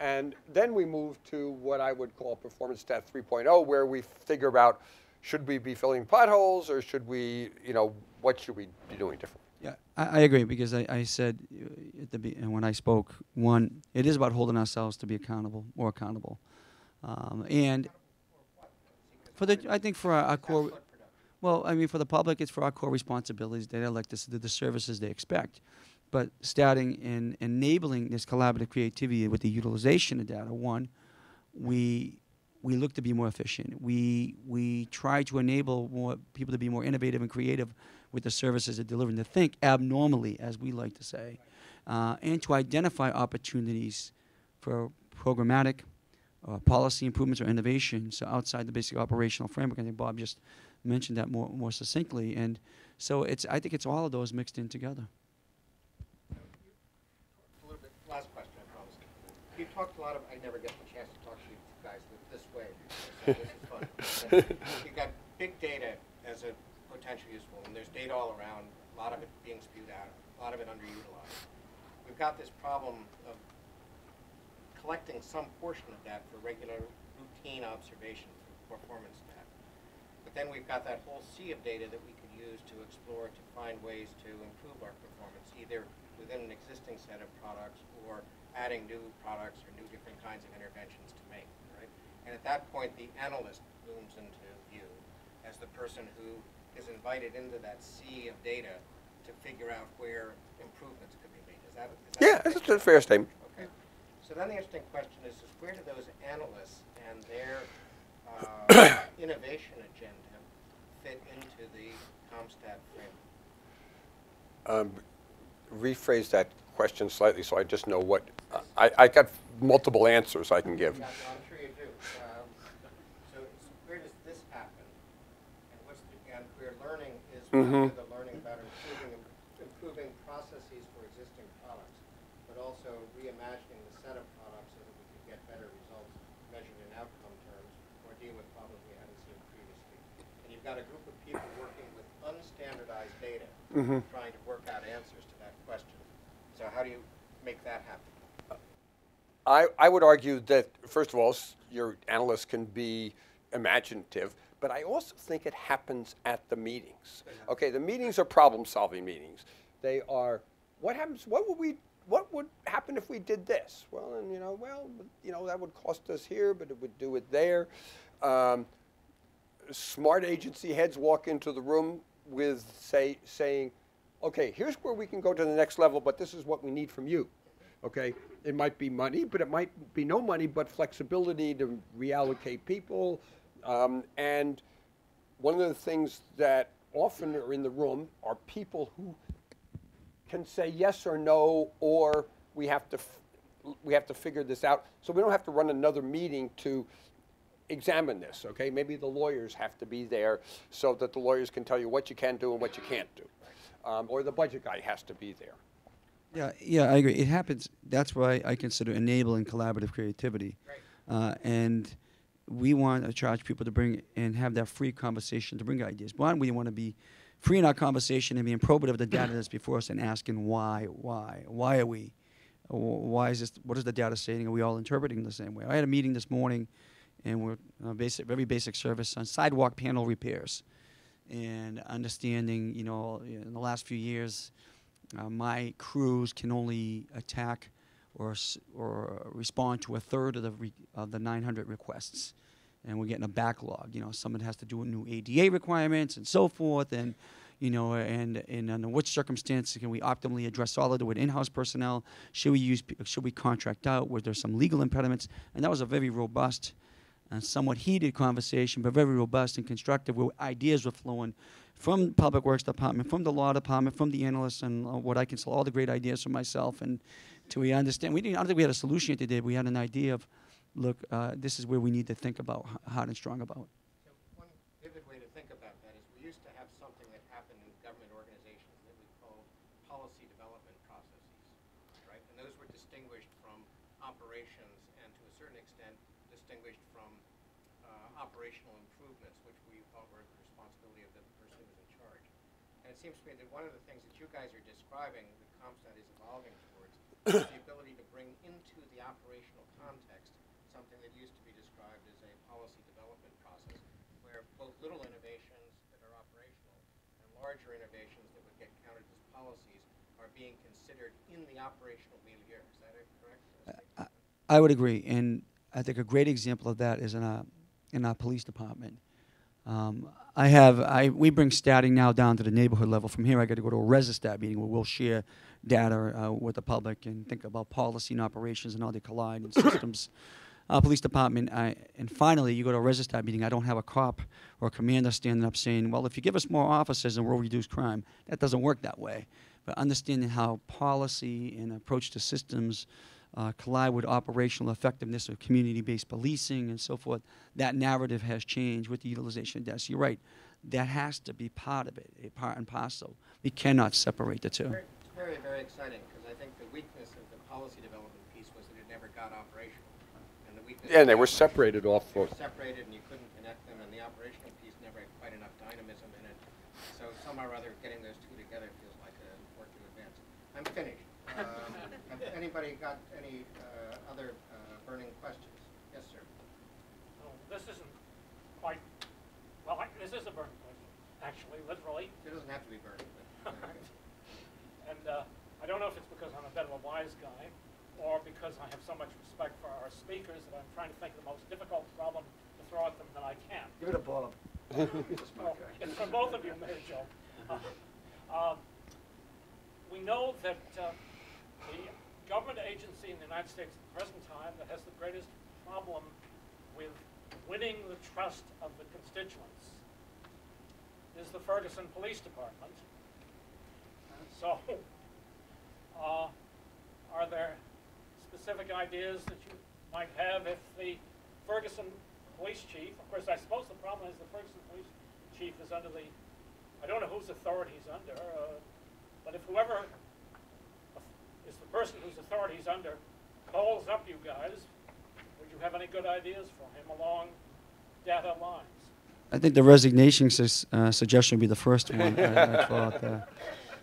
And then we move to what I would call PerformanceStat 3.0, where we figure out should we be filling potholes or should we, you know, what should we be doing different? Yeah, I, I agree because I, I said uh, at the be- when I spoke, one, it is about holding ourselves to be accountable, more accountable, um, and for the I think for our, our core. Well, I mean, for the public, it's for our core responsibilities. They elect us to do the services they expect. But starting in enabling this collaborative creativity with the utilization of data, one, we we look to be more efficient. We we try to enable more people to be more innovative and creative with the services they're delivering, to think abnormally, as we like to say, uh, and to identify opportunities for programmatic uh, policy improvements or innovation. So outside the basic operational framework, I think Bob just mentioned that more more succinctly. And so it's I think it's all of those mixed in together. A little bit, last question, I promise. You talked a lot of, I never get the chance to talk to you guys th- this way, so this is fun. But You've got big data as a potential useful, and there's data all around, a lot of it being spewed out, a lot of it underutilized. We've got this problem of collecting some portion of that for regular routine observation for performance data. But then we've got that whole sea of data that we could use to explore to find ways to improve our performance, either within an existing set of products or adding new products or new different kinds of interventions to make? And at that point, the analyst looms into view as the person who is invited into that sea of data to figure out where improvements could be made. Is that? is that Yeah, that's a fair statement. Okay. So then the interesting question is, is where do those analysts and their uh, innovation agenda fit into the CompStat framework? Um, rephrase that question slightly so I just know what, I, I got multiple answers I can give. Yeah, no, I'm sure you do. Um, So it's, where does this happen? And what's, the- and where learning is Mhm. not the learning about improving, improving processes for existing products, but also reimagining the set of products so that we can get better results measured in outcome terms or deal with problems we hadn't seen previously. And you've got a group of people working with unstandardized data, Mhm. trying to work out answers to that question. So how do you make that happen? I, I would argue that, first of all, your analysts can be imaginative, but I also think it happens at the meetings. Okay, the meetings are problem-solving meetings. They are, what happens, what would we, what would happen if we did this? Well, and you know, well, you know, that would cost us here, but it would do it there. Um, smart agency heads walk into the room with say saying, okay, here's where we can go to the next level, but this is what we need from you. Okay, it might be money, but it might be no money, but flexibility to reallocate people. Um, and one of the things that often are in the room are people who can say yes or no, or we have to f- we have to figure this out. So we don't have to run another meeting to examine this. Okay, maybe the lawyers have to be there so that the lawyers can tell you what you can do and what you can't do, um, or the budget guy has to be there. Yeah, yeah, I agree. It happens. That's why I consider enabling collaborative creativity. Right. Uh, and we want to charge people to bring and have that free conversation to bring ideas. One, we want to be free in our conversation and being probative of the data that's before us and asking why, why, why are we, why is this, what is the data saying? Are we all interpreting the same way? I had a meeting this morning, and we're uh, basic, very basic service on sidewalk panel repairs, and understanding, you know, in the last few years, uh, my crews can only attack or or respond to a third of the of the 900 requests, and we're getting a backlog. You know, someone has to do a new ADA requirements and so forth, and you know, and and under which circumstances can we optimally address all of it with in-house personnel? Should we use? Should we contract out? Were there some legal impediments? And that was a very robust and somewhat heated conversation, but very robust and constructive, where ideas were flowing from Public Works Department, from the Law Department, from the analysts, and uh, what I consider all the great ideas from myself. And till we understand, we didn't, I don't think we had a solution yet today. We had an idea of, look, uh, this is where we need to think about hard and strong about. So one vivid way to think about that is we used to have something that happened in government organizations that we called policy development processes, right? And those were distinguished from operations and to a certain extent distinguished from uh, operational improvements, which we thought were the responsibility of the person who was in charge. And it seems to me that one of the things that you guys are describing that CompStat is evolving the ability to bring into the operational context something that used to be described as a policy development process, where both little innovations that are operational and larger innovations that would get counted as policies are being considered in the operational milieu. Is that correct? I would agree, and I think a great example of that is in our in our police department. Um, I have I we bring statting now down to the neighborhood level. From here, I got to go to a ResiStat meeting where we'll share data uh, with the public and think about policy and operations and how they collide in systems. Uh, police department, I, and finally, you go to a ResiStat meeting. I don't have a cop or a commander standing up saying, "Well, if you give us more officers, then we'll reduce crime." That doesn't work that way. But understanding how policy and approach to systems uh, collide with operational effectiveness of community-based policing and so forth, that narrative has changed with the utilization of desks. You're right. That has to be part of it, a part and parcel. We cannot separate the two. Very- very, very exciting, because I think the weakness of the policy development piece was that it never got operational. And the weakness. Yeah, and they were separated off They were separated and you couldn't connect them, and the operational piece never had quite enough dynamism in it. So somehow or other, getting those two together feels like a work in advance. I'm finished. Um, Have anybody got any uh, other uh, burning questions? Yes, sir. So this isn't quite, well, I- this is a burning question, actually, literally. It doesn't have to be burning, but. uh, And uh, I don't know if it's because I'm a bit of a wise guy, or because I have so much respect for our speakers that I'm trying to think of the most difficult problem to throw at them that I can. Give it a ball. Well, It's for both of you, Mary Jo. Uh, um, We know that uh, the government agency in the United States at the present time that has the greatest problem with winning the trust of the constituents is the Ferguson Police Department. So, uh, are there specific ideas that you might have if the Ferguson Police Chief, of course, I suppose the problem is the Ferguson Police Chief is under the, I don't know whose authority he's under, uh, but if whoever is the person whose authority he's under calls up you guys, would you have any good ideas for him along data lines? I think the resignation sus- uh, suggestion would be the first one. I, I thought, uh,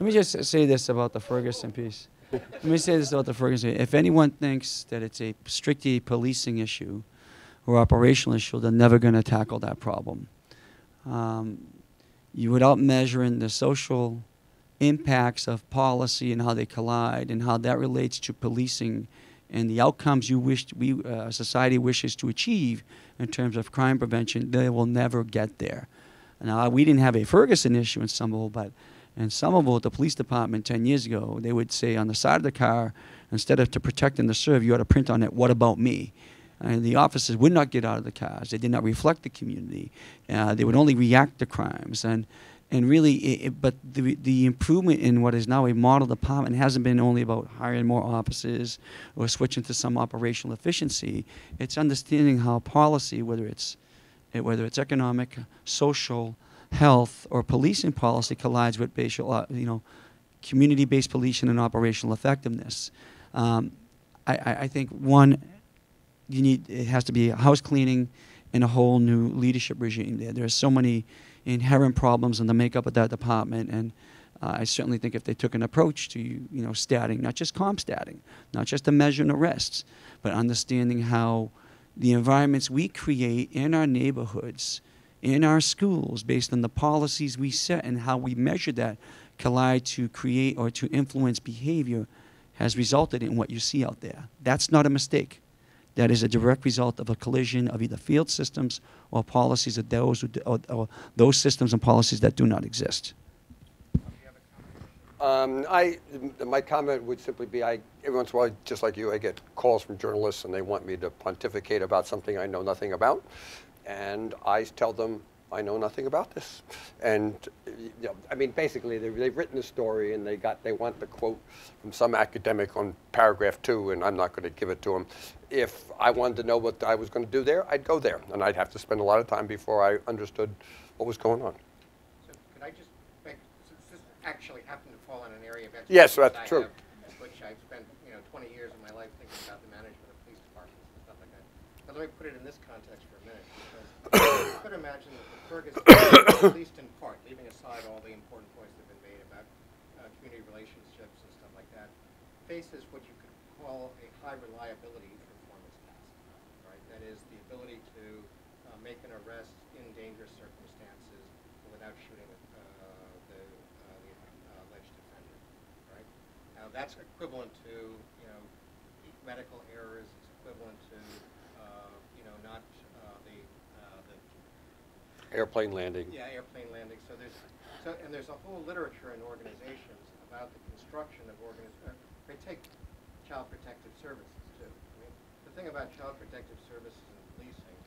let me just say this about the Ferguson piece. Let me say this about the Ferguson. If anyone thinks that it's a strictly policing issue or operational issue, they're never going to tackle that problem. Um, you, without measuring the social impacts of policy and how they collide and how that relates to policing and the outcomes you wish we uh, society wishes to achieve in terms of crime prevention, they will never get there. Now we didn't have a Ferguson issue in Somerville, but in Somerville, the police department 10 years ago, they would say on the side of the car, instead of to protect and to serve, you ought to print on it, "What about me?" And the officers would not get out of the cars. They did not reflect the community. Uh, they would only react to crimes. And and really, it, it, but the the improvement in what is now a model department hasn't been only about hiring more officers or switching to some operational efficiency. It's understanding how policy, whether it's whether it's economic, social, health, or policing policy, collides with uh, you know, community-based policing and operational effectiveness. Um, I, I, think one, you need it has to be house cleaning and a whole new leadership regime there. There are so many inherent problems in the makeup of that department, and uh, I certainly think if they took an approach to you know statting, not just comp statting, not just to measuring arrests, but understanding how the environments we create in our neighborhoods, in our schools, based on the policies we set and how we measure that, collide to create or to influence behavior, has resulted in what you see out there. That's not a mistake. That is a direct result of a collision of either field systems or policies of those, or, or those systems and policies that do not exist. Um, I, my comment would simply be, I, every once in a while, just like you, I get calls from journalists and they want me to pontificate about something I know nothing about. And I tell them, I know nothing about this. And, you know, I mean, basically, they've, they've written a story and they got, they want the quote from some academic on paragraph two, and I'm not going to give it to them. If I wanted to know what I was going to do there, I'd go there. And I'd have to spend a lot of time before I understood what was going on. So could I just make, since this actually happened to fall in an area of expertise. Yes, that's I true. have, Which I've spent, you know, twenty years of my life thinking about the management of police departments and stuff like that. But let me put it in this context for a minute, because I could imagine that the Ferguson, at least in part, leaving aside all the important points that have been made about uh, community relationships and stuff like that, faces what you could call a high reliability performance task, right? That is the ability to uh, make an arrest in dangerous circumstances without shooting uh, the, uh, uh, alleged offender, right? Now, that's equivalent to, you know, medical errors, it's equivalent to, uh, you know, not uh, the, uh, the Airplane landing. yeah, airplane landing. So there's, so, and there's a whole literature in organizations about the construction of organiz, uh, they take child protective services too. I mean, the thing about child protective services and policing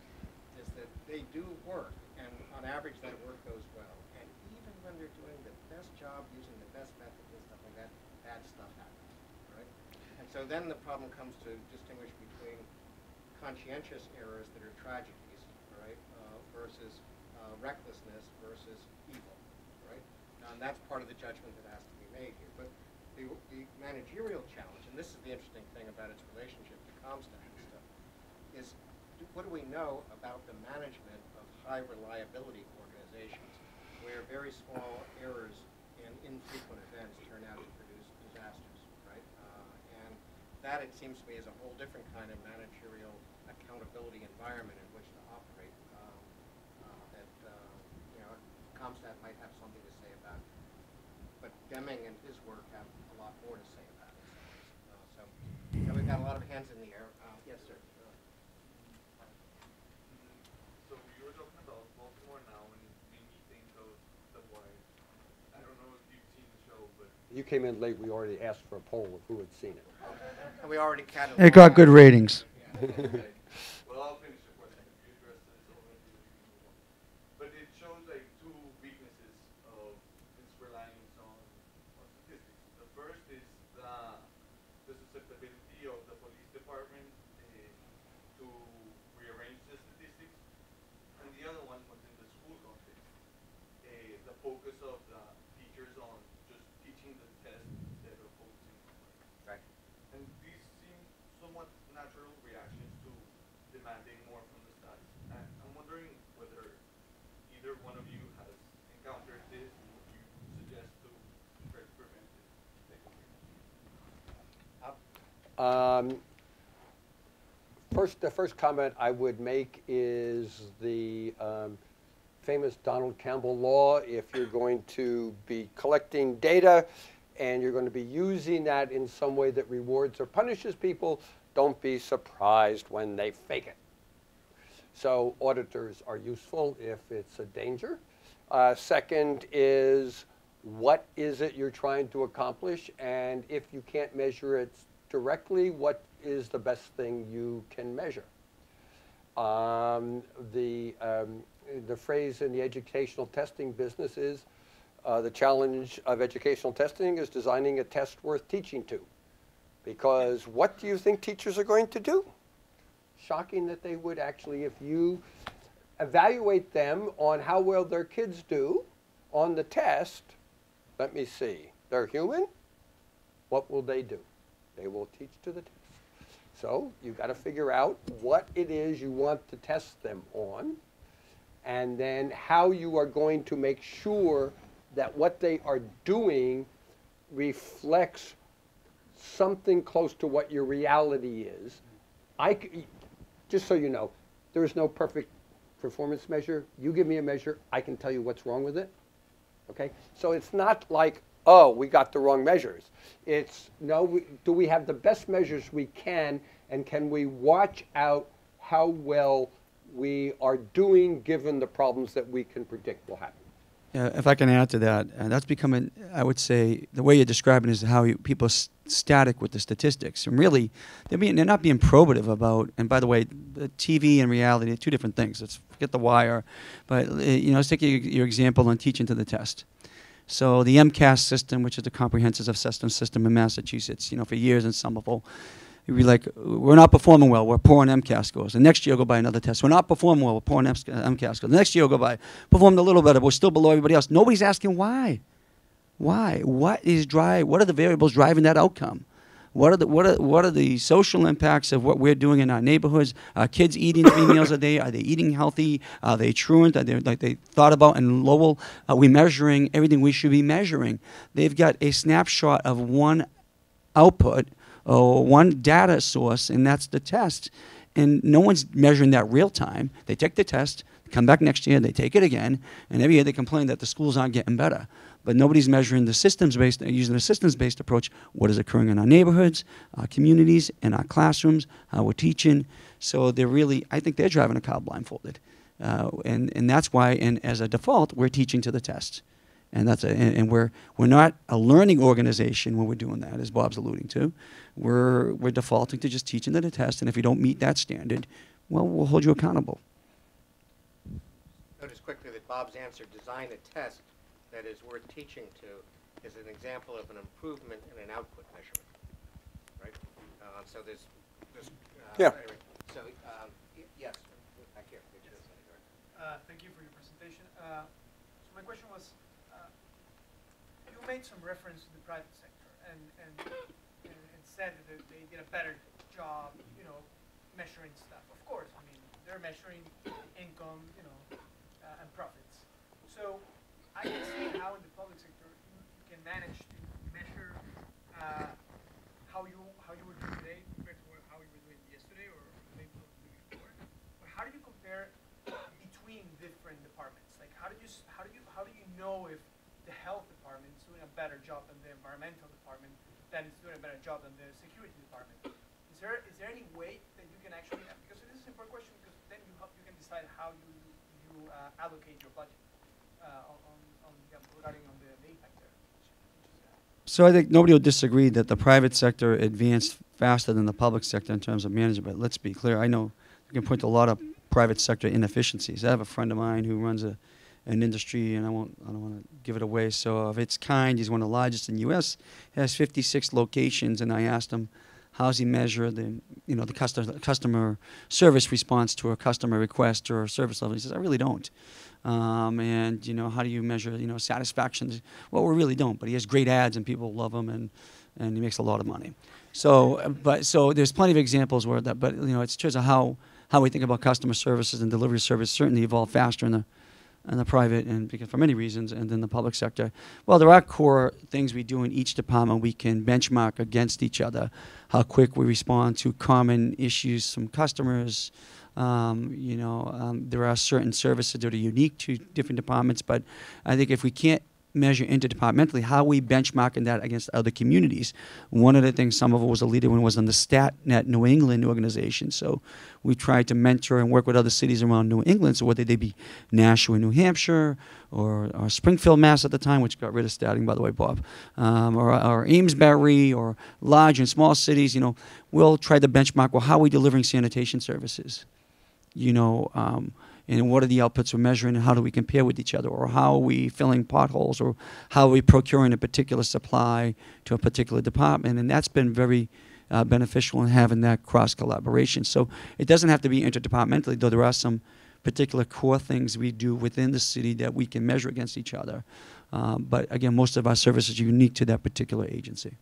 is that they do work, and on average that work goes well. And even when they're doing the best job, using the best methods and stuff like that, bad stuff happens, right? And so then the problem comes to distinguish between conscientious errors that are tragedies, right, uh, versus uh, recklessness versus evil, right? And that's part of the judgment that has to be made here. But the, the managerial challenge, and this is the interesting thing about its relationship to CompStat and stuff, is do- what do we know about the management of high reliability organizations where very small errors and infrequent events turn out to produce disasters, right? Uh, and that, it seems to me, is a whole different kind of managerial accountability environment in which to operate um, uh, that, uh, you know, CompStat might have something to say about. But Deming and his work have a lot more to say about it. Uh, So, you we've got a lot of hands in the air. Uh, Yes, sir. So you were talking about Baltimore now, and it made me The Wire. I don't know if you've seen the show, but You came in late, we already asked for a poll of who had seen it. And we already cataloged. It got good ratings. well, I'll finish the question. You addressed this already. we can move on. But it shows like two weaknesses of its reliance on, on statistics. The first is the, the susceptibility of the police department uh, to rearrange the statistics, and the other one within the school context. Uh, the focus of the teachers on just teaching the test instead of focusing on learning. Right. And these seem somewhat natural reactions to demanding more from the studies. And I'm wondering whether either one of you has encountered this and what you suggest to try to prevent this behavior. Up. Um, First, the first comment I would make is the um, famous Donald Campbell law. If you're going to be collecting data and you're going to be using that in some way that rewards or punishes people, don't be surprised when they fake it. So auditors are useful if it's a danger. Uh, second is what is it you're trying to accomplish? And if you can't measure it directly, what is the best thing you can measure? Um, the, um, the phrase in the educational testing business is uh, the challenge of educational testing is designing a test worth teaching to. Because what do you think teachers are going to do? Shocking that they would actually, if you evaluate them on how well their kids do on the test, let me see, they're human, what will they do? They will teach to the test. So you've got to figure out what it is you want to test them on, and then how you are going to make sure that what they are doing reflects something close to what your reality is. I, just so you know, there is no perfect performance measure. You give me a measure, I can tell you what's wrong with it. Okay? So it's not like, oh, we got the wrong measures. It's, no, we, do we have the best measures we can, and can we watch out how well we are doing given the problems that we can predict will happen? If I can add to that, and that's becoming, I would say, the way you're describing is how you, people are static with the statistics, and really, they're being, they're not being probative about. And by the way, the TV and reality are two different things. Let's forget the wire, but uh, you know, let's take your, your example on teaching to the test. So the MCAS system, which is the comprehensive assessment system in Massachusetts, you know, for years in Somerville, you'd be like, we're not performing well, we're poor on MCAS scores. The next year, go by another test. We're not performing well, we're poor on MCAS scores. The next year, go by, performed a little better, but we're still below everybody else. Nobody's asking why. Why? What is drive? What are the variables driving that outcome? What are the what are what are the social impacts of what we're doing in our neighborhoods? Are kids eating three meals a day? Are they eating healthy? Are they truant? Are they like they thought about And Lowell? Are we measuring everything we should be measuring? They've got a snapshot of one output or one data source, and that's the test. And no one's measuring that real time. They take the test, come back next year, they take it again, and every year they complain that the schools aren't getting better. But nobody's measuring the systems based, using a systems based approach, what is occurring in our neighborhoods, our communities, in our classrooms, how we're teaching. So they're really, I think they're driving a car blindfolded. Uh, and, and that's why, and as a default, we're teaching to the test. And that's a, and, and we're we're not a learning organization when we're doing that, as Bob's alluding to. We're we're defaulting to just teaching to the test, and if you don't meet that standard, well, we'll hold you accountable. Notice quickly that Bob's answer, design a test that is worth teaching to, is an example of an improvement in an output measurement, right? Uh, so there's, there's, uh, Yeah. anyway, so, um, yes, back here. Uh, Thank you for your presentation. Uh, So my question was, you made some reference to the private sector and, and, and and said that they did a better job, you know, measuring stuff. Of course, I mean, they're measuring income, you know, uh, and profits. So I can see how in the public sector you can manage to measure uh, how you, how you were doing today compared to how you were doing yesterday or maybe before. But how do you compare between different departments? Like, how do you, how do you, how do you know if the health department is doing a better job than the environmental department, than it's doing a better job than the security department? Is there, is there any way that you can actually, because this is an important question, because then you, you can decide how you, you uh, allocate your budget uh, on, on, regarding on the the impact So I think nobody will disagree that the private sector advanced faster than the public sector in terms of management. But let's be clear. I know you can point to a lot of private sector inefficiencies. I have a friend of mine who runs a, an industry, and I won't, I don't want to give it away. So of its kind, he's one of the largest in the U.S. He has 56 locations, and I asked him, how's he measure the, you know, the customer customer service response to a customer request or service level? He says, I really don't. Um, and you know, how do you measure, you know, satisfaction? Well, we really don't. But he has great ads, and people love him, and and he makes a lot of money. So, but so there's plenty of examples where that. But you know, it's just how how we think about customer services and delivery service certainly evolved faster in the in the private and because for many reasons, and then the public sector. Well, there are core things we do in each department. We can benchmark against each other, how quick we respond to common issues from customers. Um, you know, um, there are certain services that are unique to different departments, but I think if we can't measure interdepartmentally, how we benchmarking that against other communities. One of the things some of us was a leader when was on the StatNet New England organization. So we tried to mentor and work with other cities around New England. So whether they be Nashua, New Hampshire, or, or Springfield, Mass. at the time, which got rid of statting, by the way, Bob, um, or, or Amesbury, or large and small cities, you know, we'll try to benchmark. Well, how are we delivering sanitation services? you know, um, and what are the outputs we're measuring and how do we compare with each other or how are we filling potholes or how are we procuring a particular supply to a particular department? And that's been very uh, beneficial in having that cross collaboration so it doesn't have to be interdepartmentally though there are some particular core things we do within the city that we can measure against each other. Um, but again most of our services are unique to that particular agency.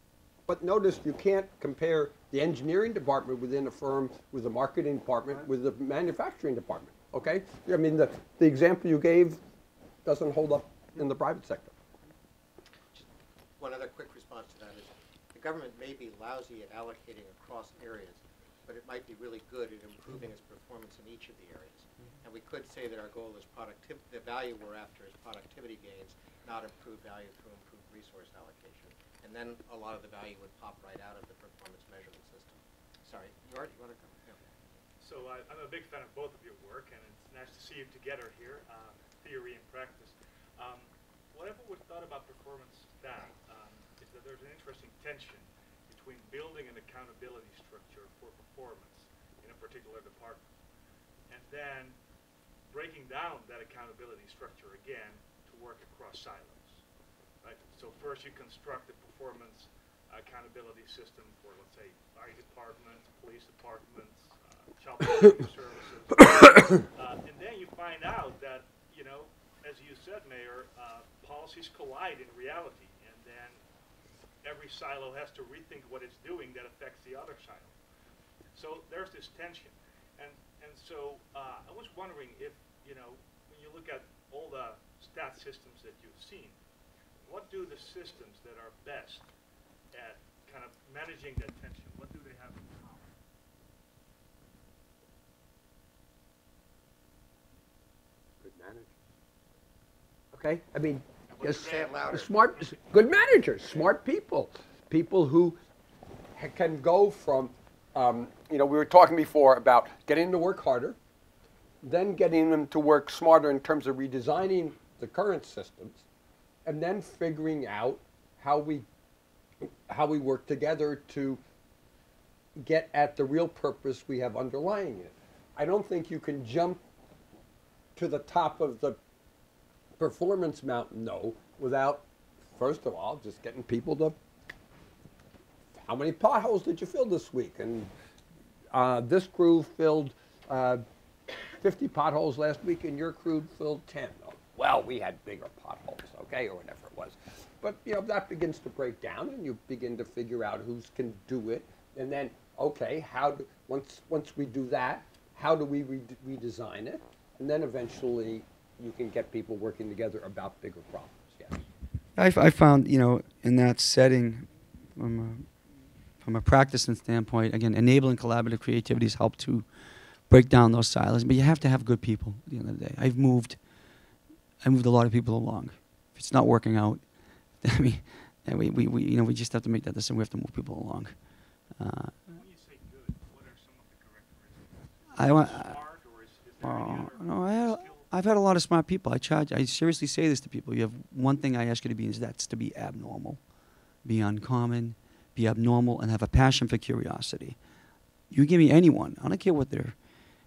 But notice you can't compare the engineering department within a firm with the marketing department with the manufacturing department, okay? I mean, the, the example you gave doesn't hold up in the private sector. Just One other quick response to that is, the government may be lousy at allocating across areas, but it might be really good at improving its performance in each of the areas. Mm-hmm. And we could say that our goal is productivity, the value we're after is productivity gains, not improved value through improved resource allocation. And then a lot of the value would pop right out of the performance measurement system. Sorry, Art, you wanna come? So I, I'm a big fan of both of your work, and it's nice to see you together here, uh, theory and practice. Um, what I've always thought about performance staff um, is that there's an interesting tension between building an accountability structure for performance in a particular department, and then breaking down that accountability structure again to work across silos. Right? So first you construct the performance accountability system for, let's say, fire departments, police departments, uh, child. Uh, and then you find out that, you know, as you said, Mayor, uh, policies collide in reality. And then every silo has to rethink what it's doing that affects the other silo. So there's this tension. And, and so uh, I was wondering if, you know, when you look at all the stat systems that you've seen, what do the systems that are best at kind of managing that tension, what do they have in common? Good managers. Okay, I mean, just Say it louder. smart, good managers, smart people, people who can go from, um, you know, we were talking before about getting them to work harder, then getting them to work smarter in terms of redesigning the current systems, and then figuring out how we, how we work together to get at the real purpose we have underlying it. I don't think you can jump to the top of the performance mountain, no, without, first of all, just getting people to, how many potholes did you fill this week? And uh, this crew filled uh, 50 potholes last week, and your crew filled 10. Oh, Well, we had bigger potholes, okay, or whatever it was. But you know that begins to break down, and you begin to figure out who can do it, and then okay, how do once once we do that, how do we re- redesign it, and then eventually you can get people working together about bigger problems. Yes. I, f- I found, you know, in that setting, from a, from a practicing standpoint, again, enabling collaborative creativity has helped to break down those silos. But you have to have good people at the end of the day. I've moved, I moved a lot of people along. If it's not working out, I mean, we, we, we, you know, we just have to make that decision. We have to move people along. Uh, When you say good, what are some of the characteristics? I want. Smart, or is, is there any Uh, other no, I had, skill? I've had a lot of smart people. I charge. I seriously say this to people. You have one thing I ask you to be is that's to be abnormal, be uncommon, be abnormal, and have a passion for curiosity. You give me anyone. I don't care what they're.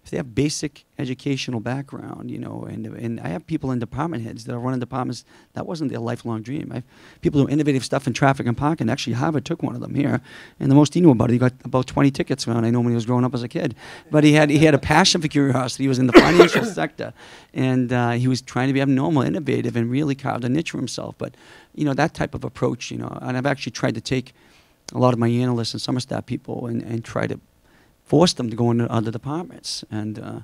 If they have basic educational background, you know, and and I have people in department heads that are running departments that wasn't their lifelong dream. I have people doing innovative stuff in traffic and parking. Actually, Harvard took one of them here, and the most he knew about it, he got about 20 tickets around. I know when he was growing up as a kid, but he had he had a passion for curiosity. He was in the financial sector, and uh, he was trying to be abnormal, innovative, and really carved a niche for himself. But you know that type of approach, you know, and I've actually tried to take a lot of my analysts and summer staff people and, and try to force them to go into other departments, and uh,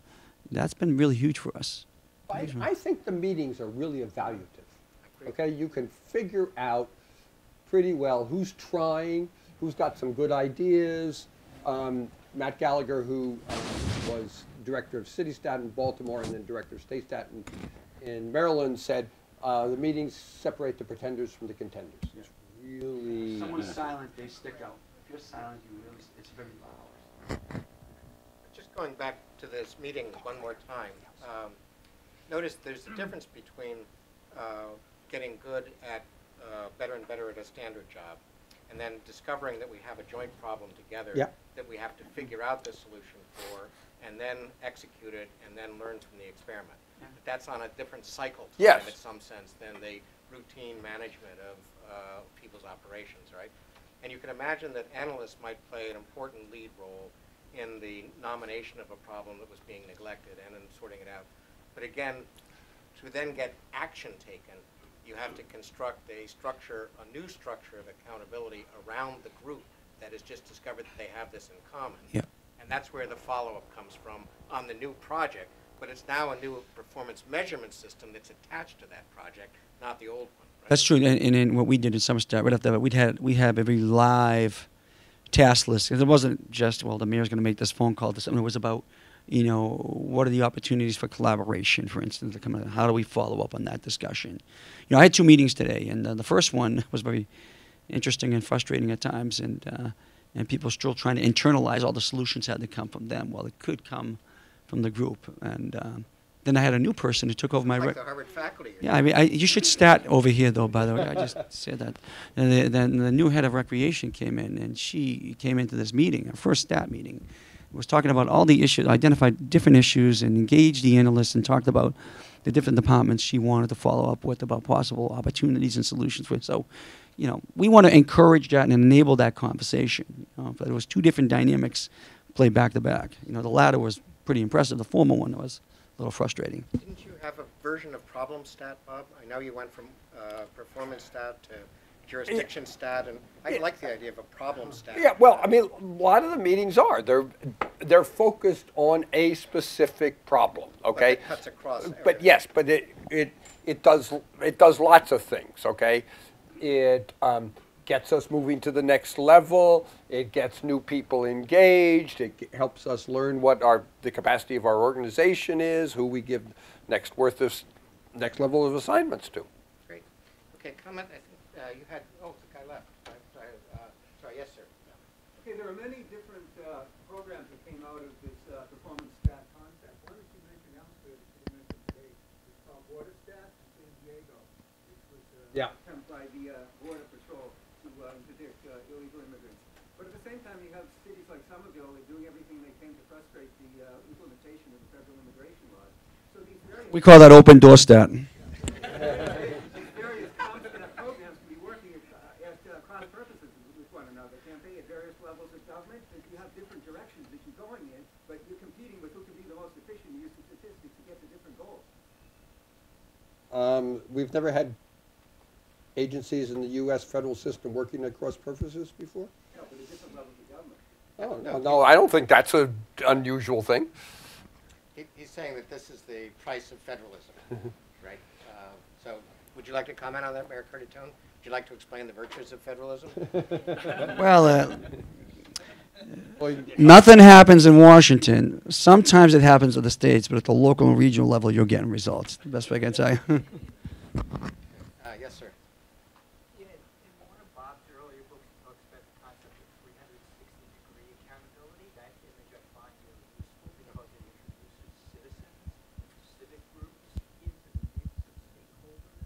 that's been really huge for us. I, I think the meetings are really evaluative. Okay, you can figure out pretty well who's trying, who's got some good ideas. Um, Matt Gallagher, who um, was director of CitiStat in Baltimore and then director of StateStat in, in Maryland, said uh, the meetings separate the pretenders from the contenders. It's really. Someone's silent, they stick out. If you're silent, you really, it's very loud. Just going back to this meeting one more time, um, notice there's a difference between uh, getting good at, uh, better and better at a standard job, and then discovering that we have a joint problem together Yep. that we have to figure out the solution for, and then execute it, and then learn from the experiment. But that's on a different cycle time, Yes. in some sense, than the routine management of uh, people's operations, right? And you can imagine that analysts might play an important lead role in the nomination of a problem that was being neglected and in sorting it out. But again, to then get action taken, you have to construct a structure, a new structure of accountability around the group that has just discovered that they have this in common. Yeah. And that's where the follow-up comes from on the new project. But it's now a new performance measurement system that's attached to that project, not the old one. That's true, and, and in what we did in SomerStat, right after that, we'd had, we have a very live task list, it wasn't just, well, the mayor's gonna make this phone call to someone, it was about, you know, what are the opportunities for collaboration, for instance, to how do we follow up on that discussion? You know, I had two meetings today, and uh, the first one was very interesting and frustrating at times, and, uh, and people still trying to internalize all the solutions had to come from them, well, it could come from the group, and, um, then I had a new person who took over my. Like the Harvard faculty. yeah, I mean, I, you should start over here, though. By the way, I just said that. And the, then the new head of recreation came in, and she came into this meeting, our first stat meeting, was talking about all the issues, identified different issues, and engaged the analysts, and talked about the different departments she wanted to follow up with about possible opportunities and solutions for. So, you know, we want to encourage that and enable that conversation. You know, but it was two different dynamics played back to back. You know, the latter was pretty impressive. The former one was little frustrating. Didn't you have a version of problem stat, Bob? I know you went from uh, performance stat to jurisdiction stat, and I like the idea of a problem stat. Yeah, well, I mean, a lot of the meetings are, they're, they're focused on a specific problem, okay? it cuts across But yes, but it, it, it does, it does lots of things, okay? It, um, gets us moving to the next level, it gets new people engaged, it helps us learn what our, the capacity of our organization is, who we give next worth of, next level of assignments to. Great. Okay, comment, I think, uh, you had, oh, the guy left. I- I, uh, Sorry, yes, sir. Okay, there are many different uh, programs that came out of this uh, performance stat concept. One that you mentioned, Elmsford, that you mentioned today, is called Border Stat in San Diego, which was uh, Yeah. attempt by the uh, Border Patrol to uh, interdict uh, illegal immigrants. But at the same time, you have cities like Somerville are doing everything they can to frustrate the uh, implementation of the federal immigration laws. So these various We call that open door stat. these various CompStat programs can be working at, uh, at uh, cross purposes with one another, can't they, at various levels of government? That you have different directions that you're going in, but you're competing with who can be the most efficient use of statistics to get to different goals. Um, we've never had agencies in the U.S. federal system working at cross purposes before? No, but at different levels of government. Oh, no, no, I don't think that's an unusual thing. He- He's saying that this is the price of federalism, right? Uh, So, would you like to comment on that, Mayor Curtatone? Would you like to explain the virtues of federalism? Well, uh, nothing happens in Washington. Sometimes it happens at the states, but at the local and regional level, you're getting results. The best way I can tell you. Uh, Yes, sir. Yeah, in one of Bob's earlier books, he talks about the concept of 360 degree accountability. That image I find really useful because it introduces citizens, civic groups into the mix of stakeholders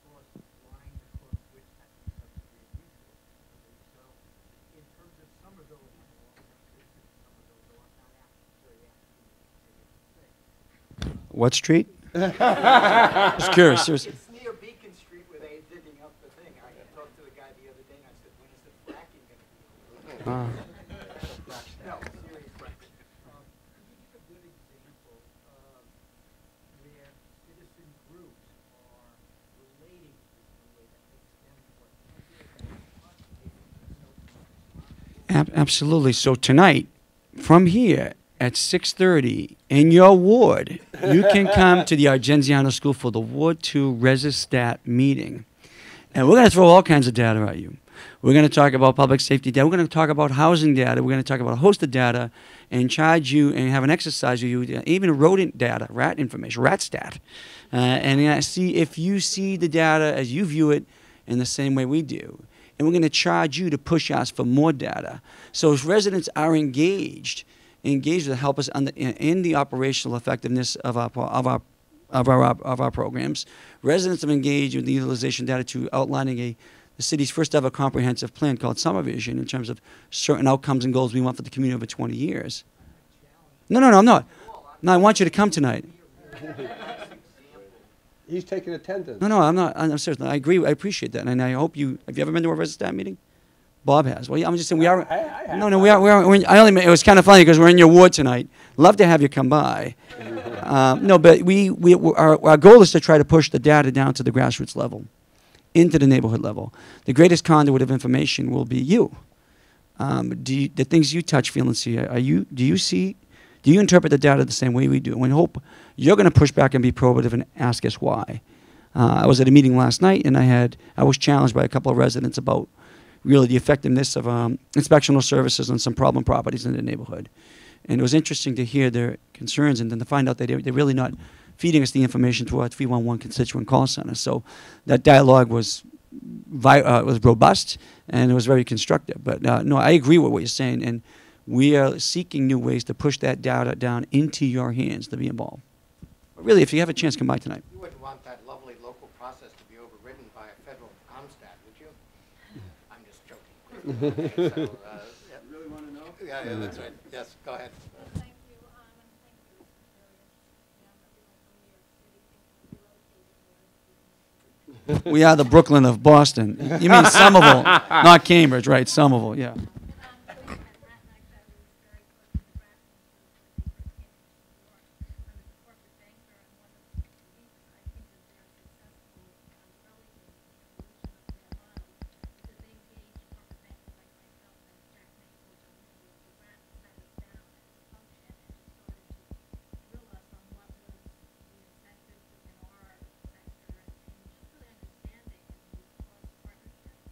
across lines across which that becomes very useful. So, in terms of Somerville, it's a long-term citizen in Somerville, though I'm not apt, very apt to say it. What street? Just curious. seriously. It's near Beacon Street where they're digging up the thing. I talked to the guy the other day and I said, when is the fracking gonna be over? Uh, No, serious question. Um, you give a good example of where citizen groups are relating in a way that makes them more tangible and quantitative and so Ab- absolutely. So tonight, from here at 6:30 in your ward, you can come to the Argenziano School for the Ward Two ResiStat meeting, and we're going to throw all kinds of data at you. We're going to talk about public safety data. We're going to talk about housing data. We're going to talk about a host of data, and charge you and have an exercise with you, even rodent data, rat information, rat stat, uh, and uh, see if you see the data as you view it in the same way we do and we're going to charge you to push us for more data. So if residents are engaged, engaged to help us under, in, in the operational effectiveness of our of our of our of our programs. Residents have engaged with the utilization data to outlining a the city's first ever comprehensive plan called SomerVision in terms of certain outcomes and goals we want for the community over 20 years. No, no, no, I'm not. No, I want you to come tonight. He's taking attendance. No, no, I'm not. I'm serious. I agree. I appreciate that, and I hope you. Have you ever been to a ResiStat meeting? Bob has. Well, yeah, I'm just saying we are. I- I no, no, we are. We are we're in, I only. It was kind of funny because we're in your ward tonight. Love to have you come by. Um, no, but we, we our, our goal is to try to push the data down to the grassroots level, into the neighborhood level. The greatest conduit of information will be you. Um, do you, the things you touch, feel, and see? Are you? Do you see? Do you interpret the data the same way we do? And we hope you're going to push back and be probative and ask us why. Uh, I was at a meeting last night, and I had I was challenged by a couple of residents about really the effectiveness of um, inspectional services on some problem properties in the neighborhood. And it was interesting to hear their concerns and then to find out that they're, they're really not feeding us the information through our 311 constituent call center. So that dialogue was uh, was robust and it was very constructive. But uh, no, I agree with what you're saying, and we are seeking new ways to push that data down into your hands to be involved. But really, if you have a chance, come by tonight. You wouldn't want that lovely local process to be overridden by a federal CompStat, would you? I'm just joking. So, uh, yeah. You really want to know? Yeah, yeah, that's right. Yes, go ahead. Thank you, and thank you, Mr. Chairman. Yeah, everyone from New York City came from relocated here. We are the Brooklyn of Boston. You mean Somerville, not Cambridge, right? Somerville, yeah. And, um, so Manhattan, actually, I was very close to Bratton, so when they first came to New York. I was a corporate banker, and one of the reasons I think that they're successful, um, early in the evolution of their model, is that they engaged corporate bankers like myself and Jack Nicholson, who was the Bratton, sat us down as a function and just started to drill us on what was the incentives within our sector and, and just really understanding and these cross partnerships.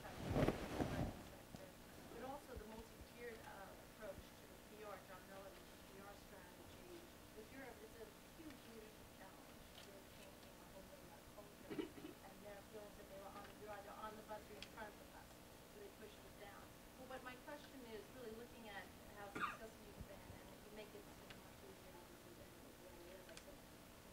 I just but also the multi-tiered uh, approach to PR, John Miller, the PR strategy. With Europe, it's a huge leadership challenge. They're changing a whole lot of culture, and they're feeling that they were on, you're either on the bus or in front of the bus, so they push us down. But what my question is, really looking at how successful you've been, and you make it seem much easier obviously than it really is. I can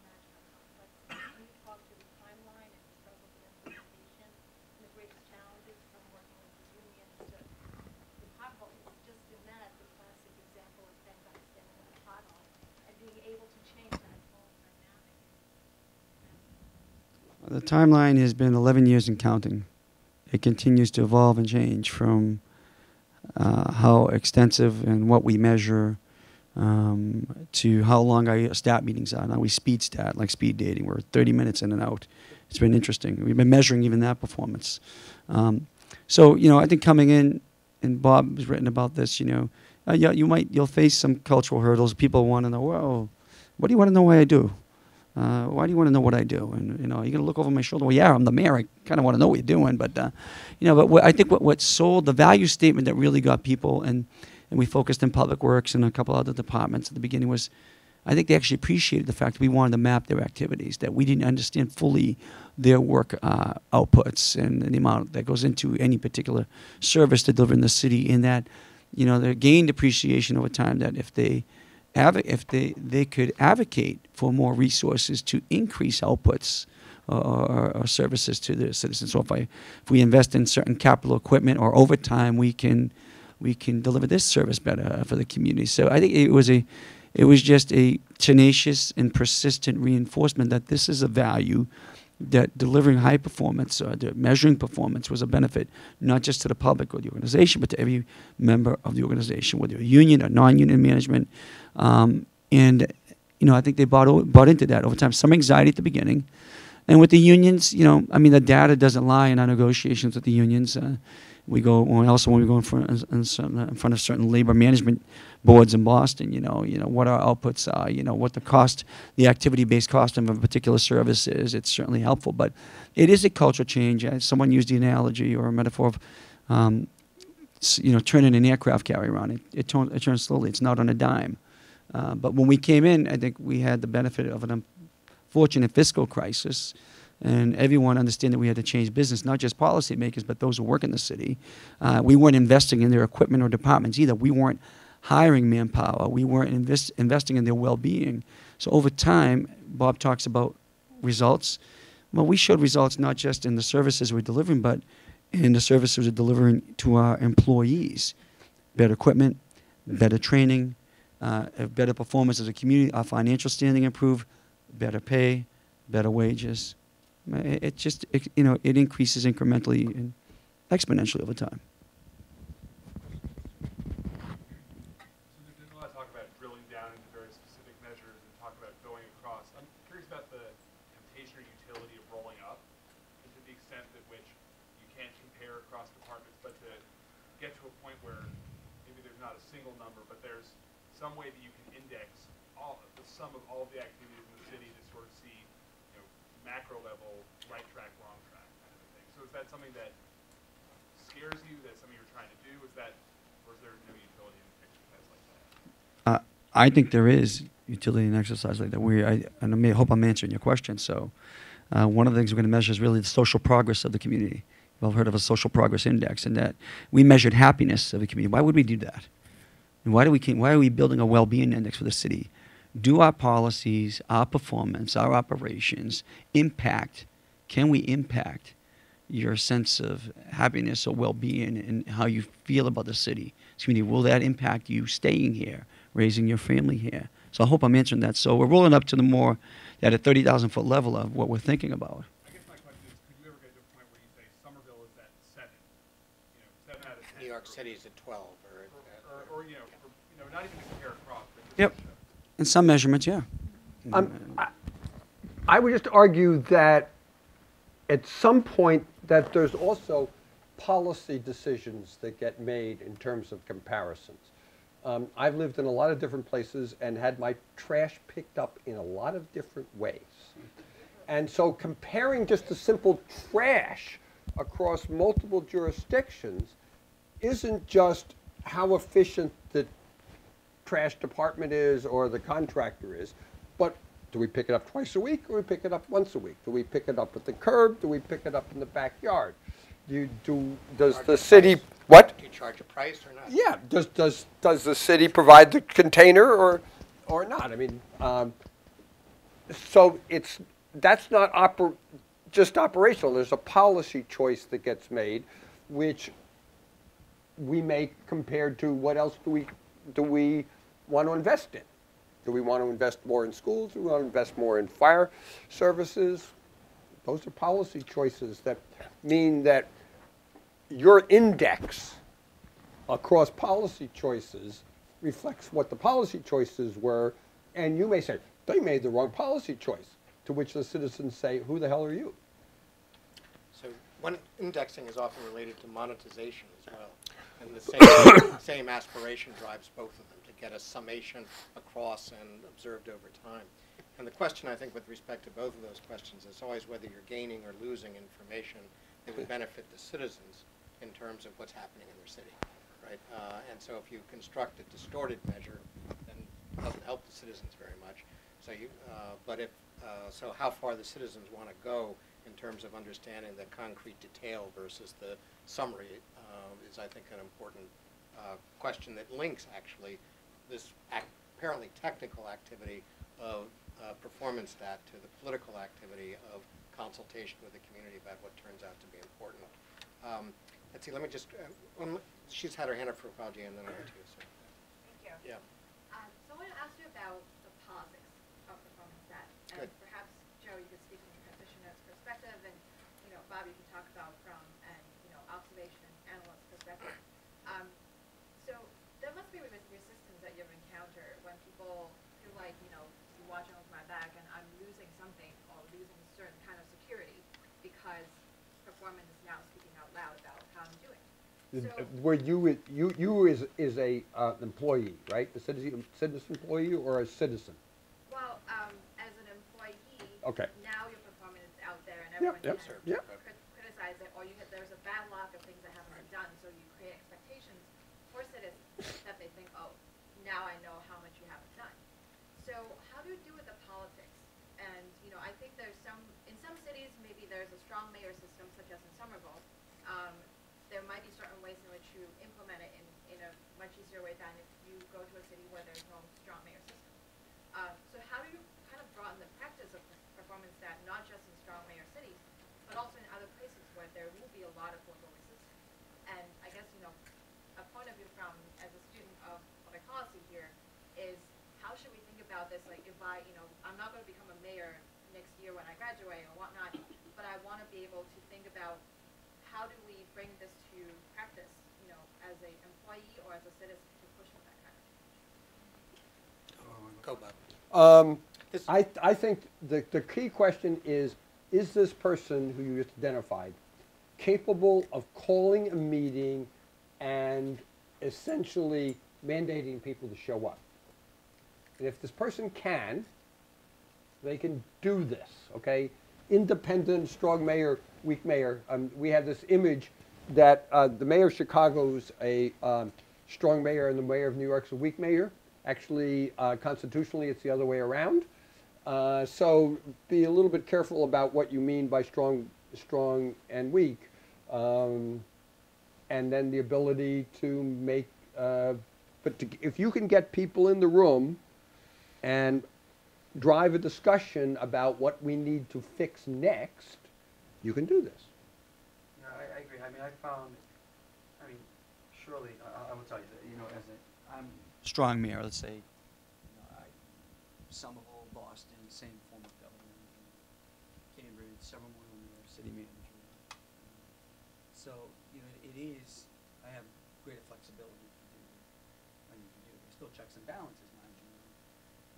imagine how complex. it is. Can you talk to the timeline and the struggles of implementation and the greatest challenges from working with the unions to the pothole is just in that, the classic example of ten guys standing in a pothole and being able to change that whole dynamic. The timeline has been 11 years and counting. It continues to evolve and change from uh, how extensive and what we measure um, to how long our stat meetings are. Now we speed stat, like speed dating. We're 30 minutes in and out. It's been interesting. We've been measuring even that performance. Um, so, you know, I think coming in, and Bob has written about this, you know, uh, yeah, you might, you'll face some cultural hurdles. People want to know, well, what do you want to know why I do? Uh, why do you want to know what I do? And you know, you're gonna look over my shoulder. Well, yeah, I'm the mayor. I kind of want to know what you're doing, but uh, you know, but I think what, what sold the value statement that really got people, and and we focused in public works and a couple other departments at the beginning was, I think they actually appreciated the fact that we wanted to map their activities, that we didn't understand fully their work uh, outputs and the amount that goes into any particular service to deliver in the city. In that, you know, they gained appreciation over time that if they if they, they could advocate for more resources to increase outputs uh, or, or, or services to the citizens. So if, I, if we invest in certain capital equipment or over time, we can we can deliver this service better uh, for the community. So I think it was a it was just a tenacious and persistent reinforcement that this is a value that delivering high performance, uh, measuring performance was a benefit not just to the public or the organization, but to every member of the organization, whether union or non-union management. Um, and you know, I think they bought bought into that over time. Some anxiety at the beginning, and with the unions, you know, I mean, the data doesn't lie in our negotiations with the unions. Uh, we go also when we go in front, in front of certain labor management boards in Boston. You know, you know what our outputs are. You know what the cost, the activity-based cost of a particular service is. It's certainly helpful, but it is a cultural change. Someone used the analogy or a metaphor of, um, you know, turning an aircraft carrier on. It it, turn, it turns slowly. It's not on a dime. Uh, but when we came in, I think we had the benefit of an unfortunate fiscal crisis, and everyone understood that we had to change business, not just policymakers, but those who work in the city. Uh, we weren't investing in their equipment or departments either. We weren't hiring manpower. We weren't invest, investing in their well-being. So over time, Bob talks about results. Well, we showed results not just in the services we're delivering, but in the services we're delivering to our employees. Better equipment, better training, uh, better performance as a community, our financial standing improved, better pay, better wages. It, it just, it, you know, it increases incrementally and exponentially over time. So there's been a lot of talk about drilling down into very specific can't compare across departments, but to get to a point where maybe there's not a single number, but there's some way that you can index all, the sum of all of the activities in the city to sort of see, you know, macro level, right track, wrong track kind of thing. So is that something that scares you, that's something you're trying to do, is that, or is there no utility in an exercise like that? Uh, I think there is utility in exercise like that. We, I, and I may, hope I'm answering your question. So, uh, one of the things we're going to measure is really the social progress of the community. You've all heard of a social progress index, and that we measured happiness of the community. Why would we do that? And why do we? Why are we building a well-being index for the city? Do our policies, our performance, our operations impact? Can we impact your sense of happiness or well-being and how you feel about the city, community? Will that impact you staying here, raising your family here? So I hope I'm answering that. So we're rolling up to the more at a 30,000 foot level of what we're thinking about. I guess my question Yep. In some measurements, yeah. Um, I- I would just argue that at some point that there's also policy decisions that get made in terms of comparisons. Um, I've lived in a lot of different places and had my trash picked up in a lot of different ways. And so comparing just the simple trash across multiple jurisdictions isn't just how efficient the trash department is or the contractor is, but do we pick it up twice a week or we pick it up once a week? Do we pick it up at the curb? Do we pick it up in the backyard? Do you, do, does Charge the a city, price. what? do you charge a price or not? Yeah, does, does, does the city provide the container or, or not? I mean, um, so it's, that's not oper, just operational. There's a policy choice that gets made, which we make compared to what else do we, do we want to invest in? Do we want to invest more in schools? Do we want to invest more in fire services? Those are policy choices that mean that your index across policy choices reflects what the policy choices were, and you may say, they made the wrong policy choice, to which the citizens say, who the hell are you? So one, indexing is often related to monetization as well. And the same, same aspiration drives both of them, get a summation across and observed over time. And the question, I think, with respect to both of those questions is always whether you're gaining or losing information that would benefit the citizens in terms of what's happening in their city, right? Uh, and so if you construct a distorted measure, then it doesn't help the citizens very much. So you, uh, but if, uh, so how far the citizens want to go in terms of understanding the concrete detail versus the summary uh, is, I think, an important uh, question that links, actually, this apparently technical activity of uh, performance stat to the political activity of consultation with the community about what turns out to be important. Um, Let's see, let me just, uh, one- she's had her hand up for a while, Jan, then I'll go to you, so, Thank you. yeah. Um, so I want to ask you about the politics of performance stat. And Good. perhaps, Joe, you could speak from a practitioner's perspective, and, you know, Bob, you can talk about from an, you know, observation and analyst perspective. Um, so there must be res- resistance that you've encountered when people feel like, you know, you're watching over my back and I'm losing something or losing a certain kind of security because performance is now speaking out loud about how I'm doing. So, Were you, you, you is, is a uh, employee, right? A citizen, citizen employee or a citizen? well, um, as an employee, Okay. now your performance is out there and everyone yep, can yep. criticize it, or you have, there's a backlog of things that haven't been done, so you create expectations for citizens that they think, oh, now I know how much you. So how do you do with the politics? And, you know, I think there's some, in some cities, maybe there's a strong mayor system, such as in Somerville. Um, there might be certain ways in which you implement it in, in a much easier way than if you go to a city where there's no strong mayor system. Um, so how do you kind of broaden the practice of performance stat, not just in strong mayor cities, but also in other places where there will be a lot of local resistance? And I guess, you know, a point of view from, as a student of public policy here, is how should we think about this, like, if I, you know, I'm not gonna become a mayor next year when I graduate or whatnot, but I wanna be able to think about how do we bring this to practice, you know, as a employee or as a citizen to push for that kind of Go, Bob. Um, I, I think the, the key question is, is this person who you just identified capable of calling a meeting and essentially mandating people to show up. If this person can, they can do this, okay? Independent, strong mayor, weak mayor. Um, we have this image that uh, the mayor of Chicago is a um, strong mayor and the mayor of New York is a weak mayor. Actually, uh, constitutionally, it's the other way around. Uh, so be a little bit careful about what you mean by strong, strong and weak. Um, and then the ability to make, uh, but to, if you can get people in the room and drive a discussion about what we need to fix next, you can do this. Yeah, I, I agree. I mean, I found, I mean, surely, I, I will tell you that, you know, as a, I'm strong mayor, let's say, you know, I, Somerville, Boston, same form of government, Cambridge, several more mayor, city manager. So, you know, it is, I have greater flexibility to do what I need to do. There's still checks and balances, mind you.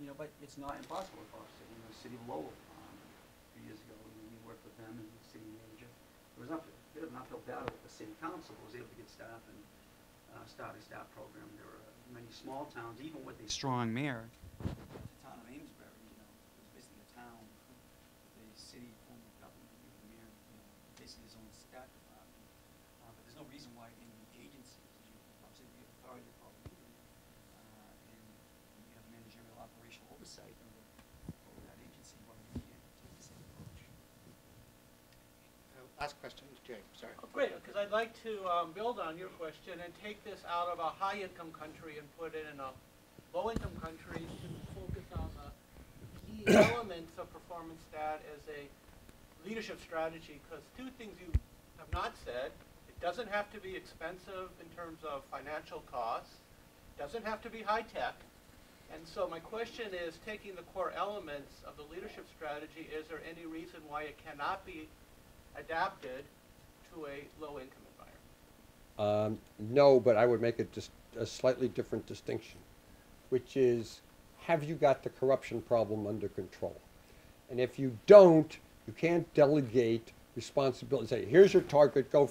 You know, but it's not impossible for us, you know, City of Lowell, um, a few years ago, you we worked with them and the city manager. It was not, a bit of an uphill battle with the city council, was able to get staff and, uh, start a staff program. There were many small towns, even with a strong mayor, the town of Amesbury, you know, was basically a town with a city form of government, you know, the mayor, you know, basically his own staff department. Uh, but there's no reason why any agency, as you obviously the authority of public meeting, uh, and you have managerial operational oversight over, over that agency, why we can't take the same approach. Uh, Last question, Jay, sorry. Oh, Great, because I'd like to um, build on your question and take this out of a high-income country and put it in a low-income country to focus on the key elements of performance stat as a leadership strategy, because two things you have not said, it doesn't have to be expensive in terms of financial costs, doesn't have to be high-tech, and so my question is, taking the core elements of the leadership strategy, is there any reason why it cannot be adapted to a low-income environment? Um, no, but I would make a slightly different distinction, which is, have you got the corruption problem under control? And if you don't, you can't delegate responsibility. Say, here's your target, go,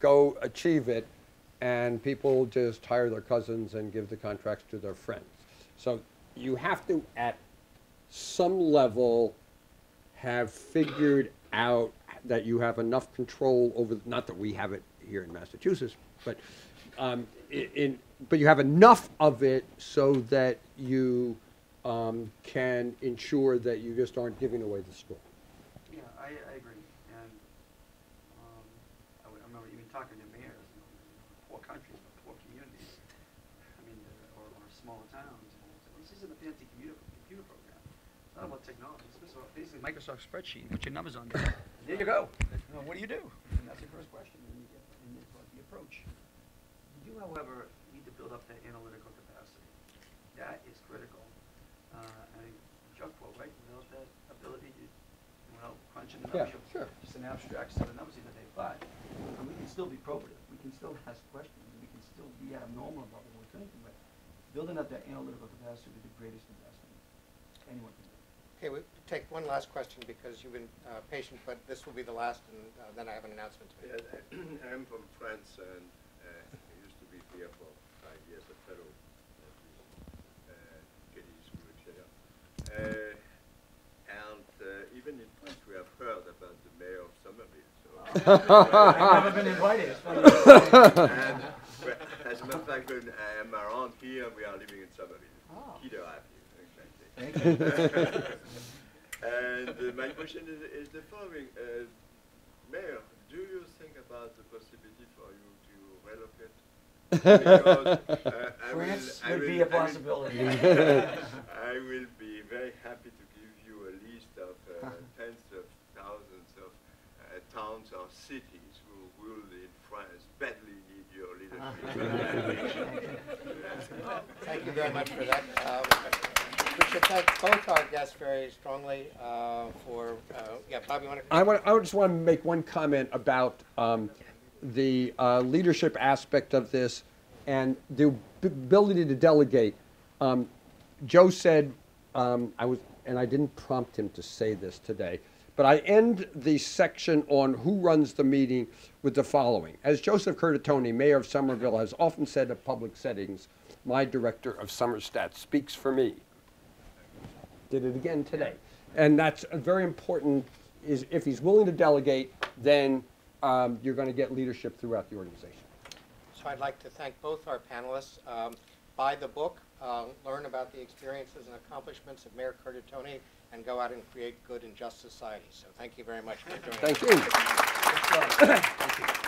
go achieve it, and people just hire their cousins and give the contracts to their friends. So you have to, at some level, have figured out that you have enough control over, not that we have it here in Massachusetts, but, um, in, but you have enough of it so that you, um, can ensure that you just aren't giving away the store. Yeah, I, I agree, and, um, I remember even talking to mayors, know, poor countries, poor communities, I mean, or, or smaller towns, this isn't a fancy computer, computer program, not about technology, it's about basically Microsoft spreadsheet, put your numbers on there, there you go, Now, what do you do? And that's your first question, and you get, and what the approach. You do, however, need to build up that analytical capacity, that is critical, uh, I mean, Chuck quote, right, without that ability to without crunching the Yeah, numbers. sure. Just an abstract set of numbers the day, but we can still be probative, we can still ask questions, we can still be abnormal about what we're thinking, but building up that analytical capacity would be the greatest investment anyone can. Okay, we take one last question because you've been uh, patient, but this will be the last, and uh, then I have an announcement to make. Yeah, I'm from France and uh, I used to be here for five years at Fellow, uh, Kennedy School. Uh, and uh, even in France, we have heard about the mayor of Somerville. So I've never been invited, it's funny. you and, well, as a matter of fact, when I am around here, we are living in Somerville. Oh. Kidder Avenue, exactly. Thank you. And uh, my question is, is the following. Uh, Mayor, do you think about the possibility for you to relocate? Because, uh, I will- France I would will- be a possibility. I will be very happy to give you a list of uh, tens of thousands of uh, towns or cities who will in France badly need your leadership. Thank you very much for that. Um, We should thank both our guests very strongly uh, for, uh, yeah, Bob, you want to? I want, I just want to make one comment about um, the uh, leadership aspect of this and the ability to delegate. Um, Joe said, um, I was, and I didn't prompt him to say this today, But I end the section on who runs the meeting with the following. As Joseph Curtatone, mayor of Somerville, has often said at public settings, my director of SomerStat speaks for me. Did it again today. And that's a very important, is if he's willing to delegate, then um, you're going to get leadership throughout the organization. So I'd like to thank both our panelists. Um, Buy the book, uh, learn about the experiences and accomplishments of Mayor Curtatone, and go out and create good and just society. So thank you very much for joining us. Thank you.